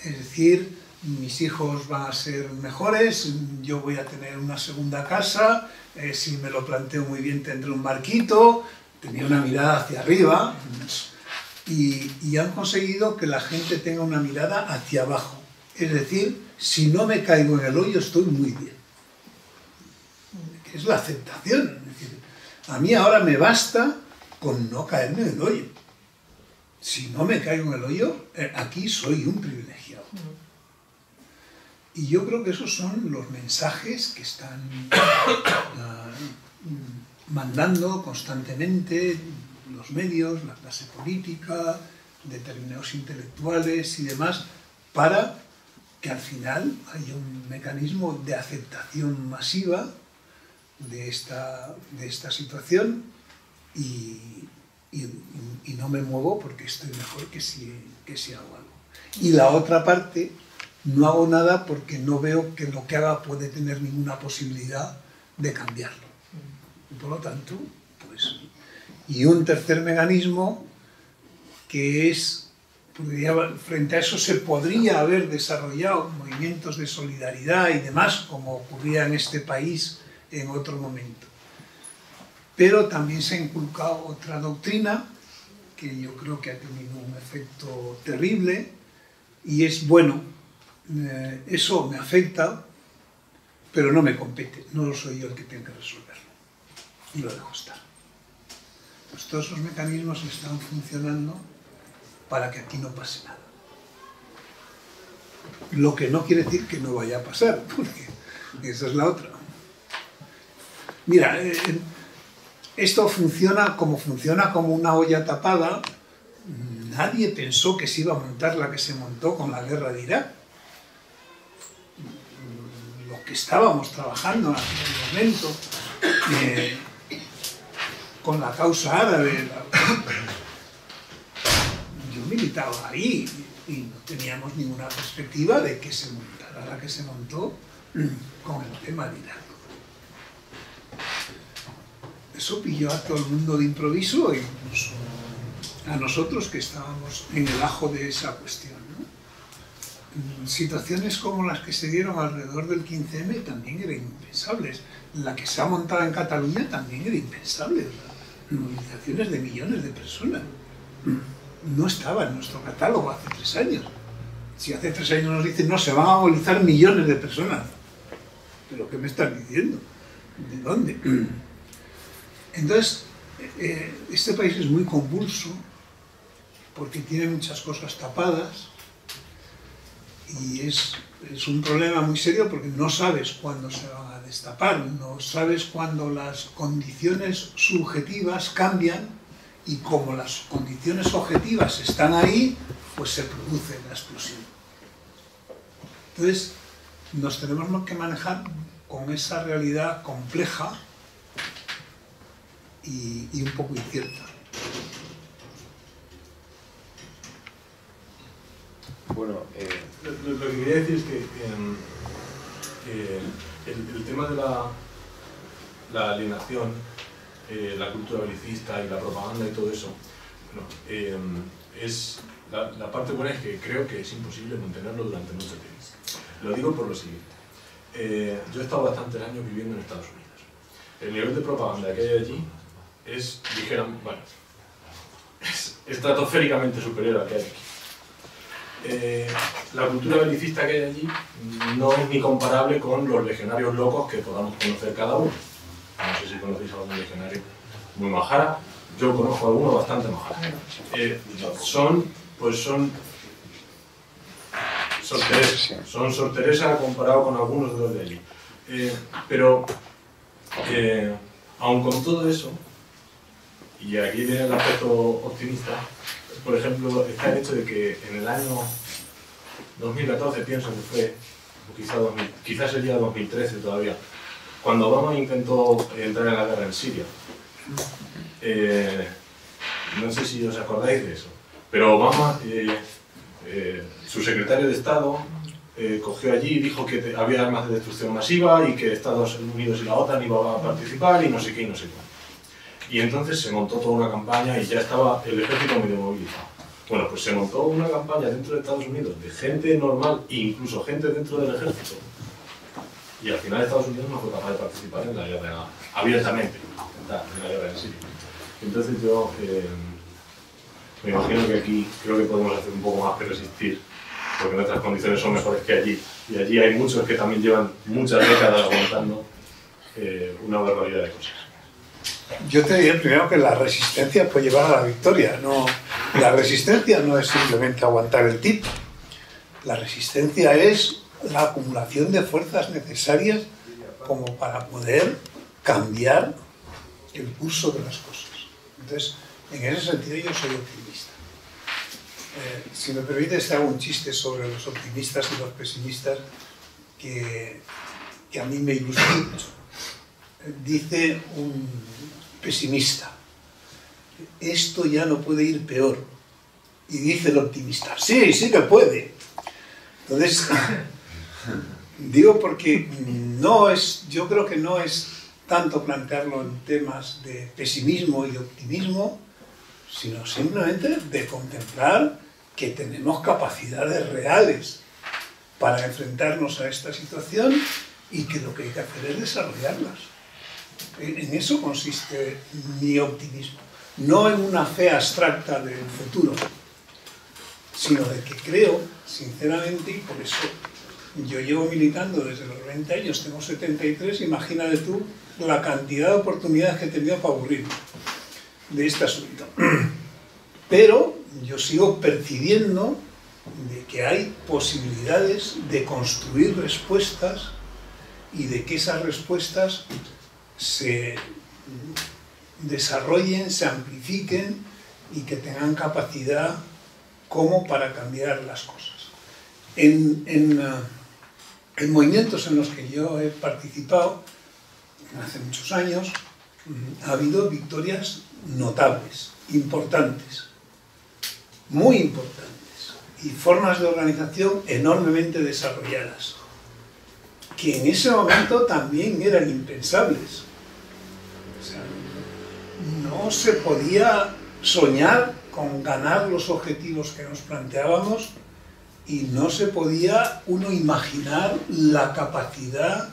es decir, mis hijos van a ser mejores, yo voy a tener una segunda casa, eh, si me lo planteo muy bien tendré un marquito, tenía una mirada hacia arriba, y, han conseguido que la gente tenga una mirada hacia abajo. Es decir, si no me caigo en el hoyo estoy muy bien. Es la aceptación. a mí ahora me basta con no caerme en el hoyo. Si no me caigo en el hoyo, eh, aquí soy un privilegiado. Y yo creo que esos son los mensajes que están ah, mandando constantemente los medios, la clase política, determinados intelectuales y demás, para que al final haya un mecanismo de aceptación masiva de esta, de esta situación y, no me muevo porque estoy mejor que si, que si hago algo. Y la otra parte, no hago nada porque no veo que lo que haga puede tener ninguna posibilidad de cambiarlo. Y por lo tanto, pues y un tercer mecanismo que es, frente a eso se podría haber desarrollado movimientos de solidaridad y demás, como ocurría en este país en otro momento. Pero también se ha inculcado otra doctrina que yo creo que ha tenido un efecto terrible y es, bueno, eh, eso me afecta, pero no me compete, no soy yo el que tenga que resolverlo. Y lo dejo estar. Pues todos esos mecanismos están funcionando para que aquí no pase nada. Lo que no quiere decir que no vaya a pasar, porque esa es la otra. Mira, eh, esto funciona como funciona como una olla tapada. Nadie pensó que se iba a montar la que se montó con la guerra de Irak. Lo que estábamos trabajando en aquel momento, eh, con la causa árabe. Yo militaba ahí y no teníamos ninguna perspectiva de que se montara la que se montó con el tema de Irak. Eso pilló a todo el mundo de improviso e incluso a nosotros que estábamos en el ajo de esa cuestión. Situaciones como las que se dieron alrededor del 15M también eran impensables. La que se ha montado en Cataluña también era impensable movilizaciones de millones de personas. No estaba en nuestro catálogo hace tres años. Si hace tres años nos dicen, no, se van a movilizar millones de personas. ¿Pero qué me están diciendo? ¿De dónde? Entonces, eh, este país es muy convulso porque tiene muchas cosas tapadas y es, es un problema muy serio porque no sabes cuándo se van a destapar, no sabes cuándo las condiciones subjetivas cambian y como las condiciones objetivas están ahí, pues se produce la explosión. Entonces, nos tenemos que manejar con esa realidad compleja y, y un poco incierta. Bueno, eh, Lo, lo que quería decir es que eh, el, el tema de la, la alienación, eh, la cultura belicista y la propaganda y todo eso, bueno, em, es, la, la parte buena es que creo que es imposible mantenerlo durante mucho tiempo. Lo digo por lo siguiente. Eh, yo he estado bastantes años viviendo en Estados Unidos. El nivel de propaganda que hay allí es ligeramente, bueno, es estratosféricamente superior al que hay aquí. Eh, la cultura belicista que hay allí no es ni comparable con los legionarios locos que podamos conocer cada uno. No sé si conocéis a algún legionario muy majara. Yo conozco a alguno bastante majara. Eh, son, pues son Sor Teresa. Son Sor Teresa comparado con algunos de los de allí. Eh, pero, eh, aun con todo eso, y aquí viene el aspecto optimista, por ejemplo, está el hecho de que en el año 2014, pienso que fue, o quizá 2000, quizás sería 2013 todavía, cuando Obama intentó entrar en la guerra en Siria. Eh, no sé si os acordáis de eso, pero Obama, eh, eh, su secretario de Estado, cogió allí y dijo que había armas de destrucción masiva y que Estados Unidos y la OTAN iban a participar y no sé qué y no sé qué. Y entonces se montó toda una campaña y ya estaba el ejército medio movilizado. Bueno, pues se montó una campaña dentro de Estados Unidos de gente normal incluso gente dentro del ejército. Y al final Estados Unidos no fue capaz de participar en la guerra abiertamente, en la guerra en Siria. Entonces yo eh, me imagino que aquí creo que podemos hacer un poco más que resistir, porque nuestras condiciones son mejores que allí. Y allí hay muchos que también llevan muchas décadas aguantando eh, una barbaridad de cosas. Yo te diría primero que la resistencia puede llevar a la victoria. No, la resistencia no es simplemente aguantar el tipo. La resistencia es la acumulación de fuerzas necesarias como para poder cambiar el curso de las cosas. Entonces, en ese sentido yo soy optimista. Eh, si me permites, te hago un chiste sobre los optimistas y los pesimistas que, que a mí me ilustra mucho. Dice un pesimista, esto ya no puede ir peor. Y dice el optimista, sí, sí que puede. Entonces, digo porque no es, yo creo que no es tanto plantearlo en temas de pesimismo y optimismo, sino simplemente de contemplar que tenemos capacidades reales para enfrentarnos a esta situación y que lo que hay que hacer es desarrollarlas. En eso consiste mi optimismo, no en una fe abstracta del futuro, sino de que creo, sinceramente, y por eso yo llevo militando desde los 20 años, tengo 73, imagínate tú la cantidad de oportunidades que he tenido para aburrirme de este asunto. Pero yo sigo percibiendo de que hay posibilidades de construir respuestas y de que esas respuestas se desarrollen, se amplifiquen y que tengan capacidad como para cambiar las cosas. En, en, uh, en movimientos en los que yo he participado, hace muchos años, ha habido victorias notables, importantes, muy importantes, y formas de organización enormemente desarrolladas, que en ese momento también eran impensables. No se podía soñar con ganar los objetivos que nos planteábamos y no se podía uno imaginar la capacidad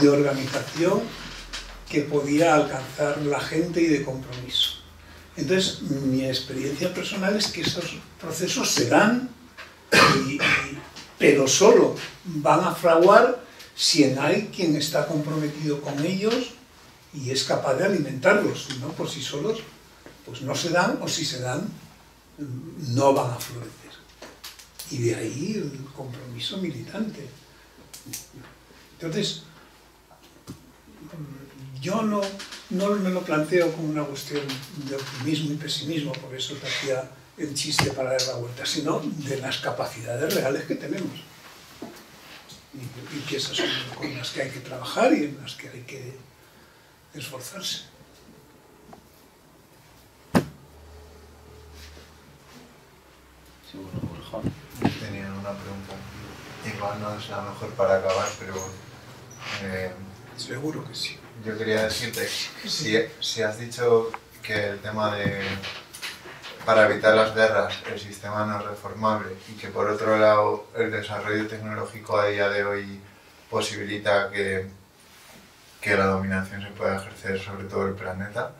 de organización que podía alcanzar la gente y de compromiso. Entonces, mi experiencia personal es que esos procesos se dan, pero solo van a fraguar si hay quien está comprometido con ellos y es capaz de alimentarlos, no por sí solos, pues no se dan, o si se dan, no van a florecer. Y de ahí el compromiso militante. Entonces, yo no, no me lo planteo como una cuestión de optimismo y pesimismo, por eso te hacía el chiste para dar la vuelta, sino de las capacidades reales que tenemos. Y, y que esas son con las que hay que trabajar y en las que hay que esforzarse. Sí, bueno, Borja. Tenía una pregunta. Igual no es la mejor para acabar, pero eh, Seguro que sí. yo quería decirte, si, si has dicho que el tema de, para evitar las guerras, el sistema no es reformable y que por otro lado el desarrollo tecnológico a día de hoy posibilita que, que la dominación se pueda ejercer sobre todo el planeta,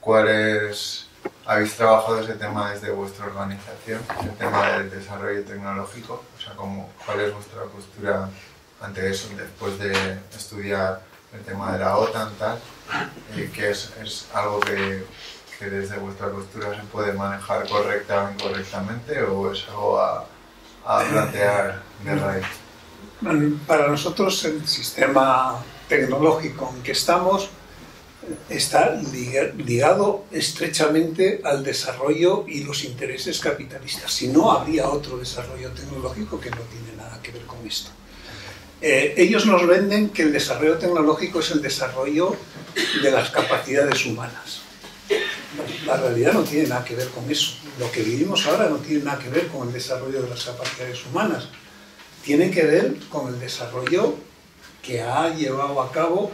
¿cuál es, habéis trabajado ese tema desde vuestra organización, el tema del desarrollo tecnológico? O sea, ¿cómo, ¿cuál es vuestra postura ante eso después de estudiar el tema de la OTAN, tal, eh, que es, es algo que, que desde vuestra postura se puede manejar correcta o incorrectamente o es algo a, a plantear de raíz? Para nosotros el sistema tecnológico en que estamos está liga- ligado estrechamente al desarrollo y los intereses capitalistas. Si no, habría otro desarrollo tecnológico que no tiene nada que ver con esto. Eh, ellos nos venden que el desarrollo tecnológico es el desarrollo de las capacidades humanas. La realidad no tiene nada que ver con eso. Lo que vivimos ahora no tiene nada que ver con el desarrollo de las capacidades humanas. Tiene que ver con el desarrollo que ha llevado a cabo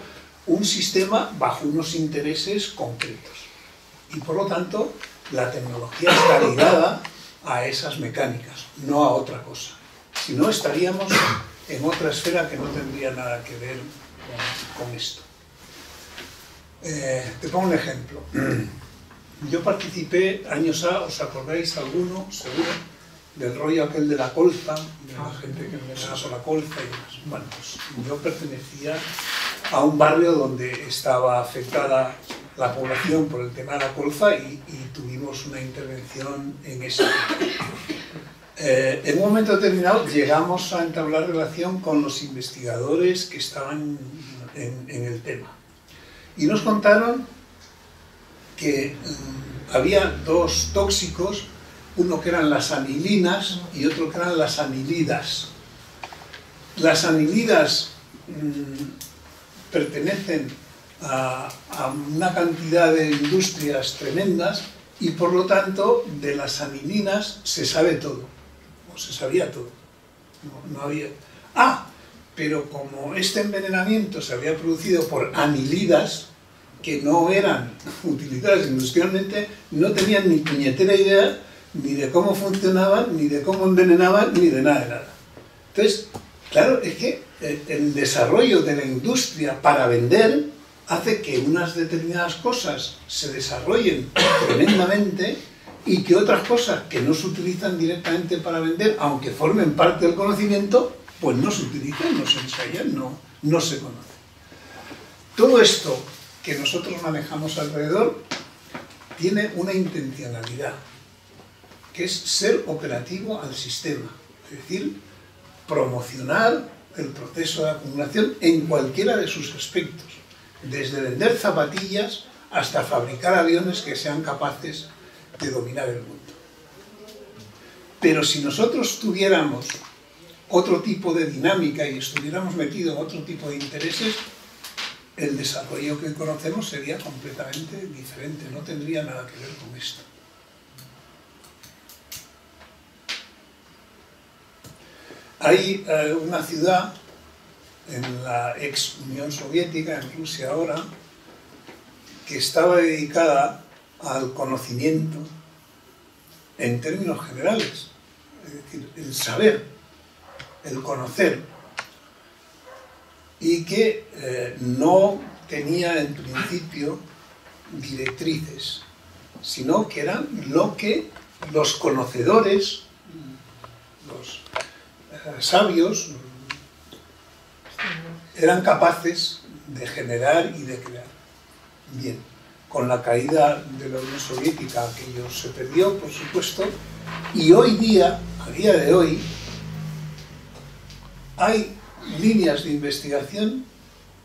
un sistema bajo unos intereses concretos. Y por lo tanto, la tecnología está ligada a esas mecánicas, no a otra cosa. Si no, estaríamos en otra esfera que no tendría nada que ver con, esto. Eh, te pongo un ejemplo. Yo participé años A, ¿os acordáis alguno, seguro, del rollo aquel de la colza, de la gente que por la colza y demás? Bueno, pues yo pertenecía a un barrio donde estaba afectada la población por el tema de la colza y, y tuvimos una intervención en eso. Eh, en un momento determinado llegamos a entablar relación con los investigadores que estaban en, en el tema. Y nos contaron que mm, había dos tóxicos, uno que eran las anilinas y otro que eran las anilidas. Las anilidas mm, pertenecen a, una cantidad de industrias tremendas y por lo tanto de las anilinas se sabe todo, o se sabía todo. No había... Ah, pero como este envenenamiento se había producido por anilidas, que no eran utilizadas industrialmente, no tenían ni puñetera idea ni de cómo funcionaban, ni de cómo envenenaban, ni de nada de nada. Entonces, claro, es que el, desarrollo de la industria para vender hace que unas determinadas cosas se desarrollen tremendamente y que otras cosas que no se utilizan directamente para vender, aunque formen parte del conocimiento, pues no se utilizan, no se ensayan, no, no se conocen. Todo esto que nosotros manejamos alrededor tiene una intencionalidad, que es ser operativo al sistema, es decir, promocionar el proceso de acumulación en cualquiera de sus aspectos, desde vender zapatillas hasta fabricar aviones que sean capaces de dominar el mundo. Pero si nosotros tuviéramos otro tipo de dinámica y estuviéramos metidos en otro tipo de intereses, el desarrollo que conocemos sería completamente diferente, no tendría nada que ver con esto. Hay eh, una ciudad en la ex Unión Soviética, en Rusia ahora, que estaba dedicada al conocimiento en términos generales, es decir, el saber, el conocer, y que eh, no tenía en principio directrices, sino que eran lo que los conocedores, los sabios, eran capaces de generar y de crear. Bien, con la caída de la Unión Soviética aquello se perdió, por supuesto, y hoy día, a día de hoy, hay líneas de investigación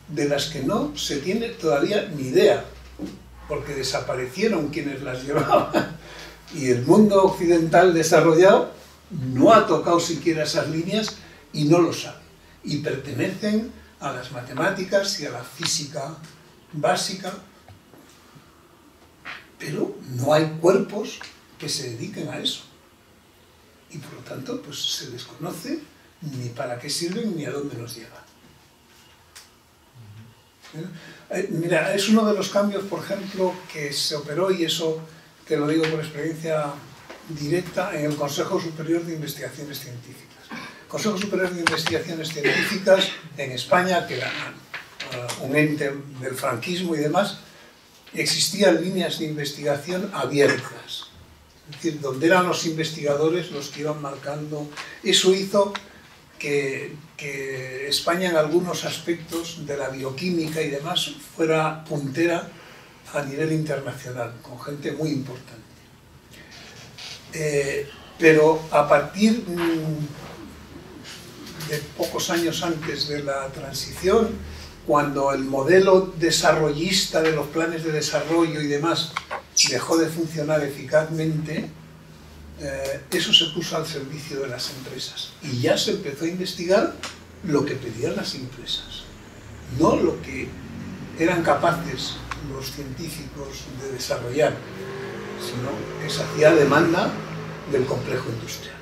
de las que no se tiene todavía ni idea, porque desaparecieron quienes las llevaban. Y el mundo occidental desarrollado no ha tocado siquiera esas líneas y no lo sabe. Y pertenecen a las matemáticas y a la física básica, pero no hay cuerpos que se dediquen a eso. Y por lo tanto, pues se desconoce ni para qué sirven ni a dónde nos llevan. ¿Eh? Mira, es uno de los cambios, por ejemplo, que se operó, y eso te lo digo por experiencia directa, en el Consejo Superior de Investigaciones Científicas. Consejo Superior de Investigaciones Científicas en España, que era uh, un ente del franquismo y demás, existían líneas de investigación abiertas. Es decir, donde eran los investigadores los que iban marcando. Eso hizo que, que, España en algunos aspectos de la bioquímica y demás fuera puntera a nivel internacional, con gente muy importante. Eh, pero a partir mm, de pocos años antes de la transición, cuando el modelo desarrollista de los planes de desarrollo y demás dejó de funcionar eficazmente, eh, eso se puso al servicio de las empresas. Y ya se empezó a investigar lo que pedían las empresas, no lo que eran capaces los científicos de desarrollar, sino que se hacía demanda del complejo industrial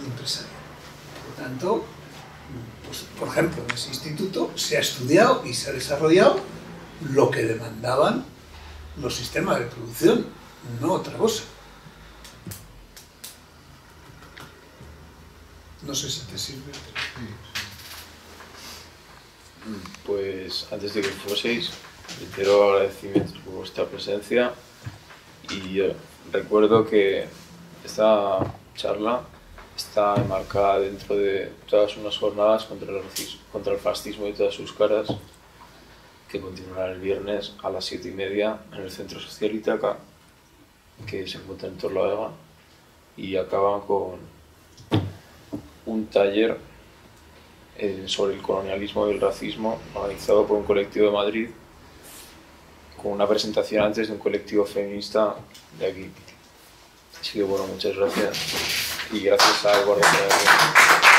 y empresarial. Por lo tanto, pues, por ejemplo, en ese instituto se ha estudiado y se ha desarrollado lo que demandaban los sistemas de producción, no otra cosa. No sé si te sirve. Pues antes de que fueseis, reitero agradecimientos por vuestra presencia y eh, recuerdo que esta charla está enmarcada dentro de todas unas jornadas contra el, contra el fascismo y todas sus caras que continuarán el viernes a las siete y media en el Centro Social Itaca que se encuentra en Torlavega y acaban con un taller eh, sobre el colonialismo y el racismo organizado por un colectivo de Madrid con una presentación antes de un colectivo feminista de aquí. Así que bueno, muchas gracias. Y gracias a Eduardo por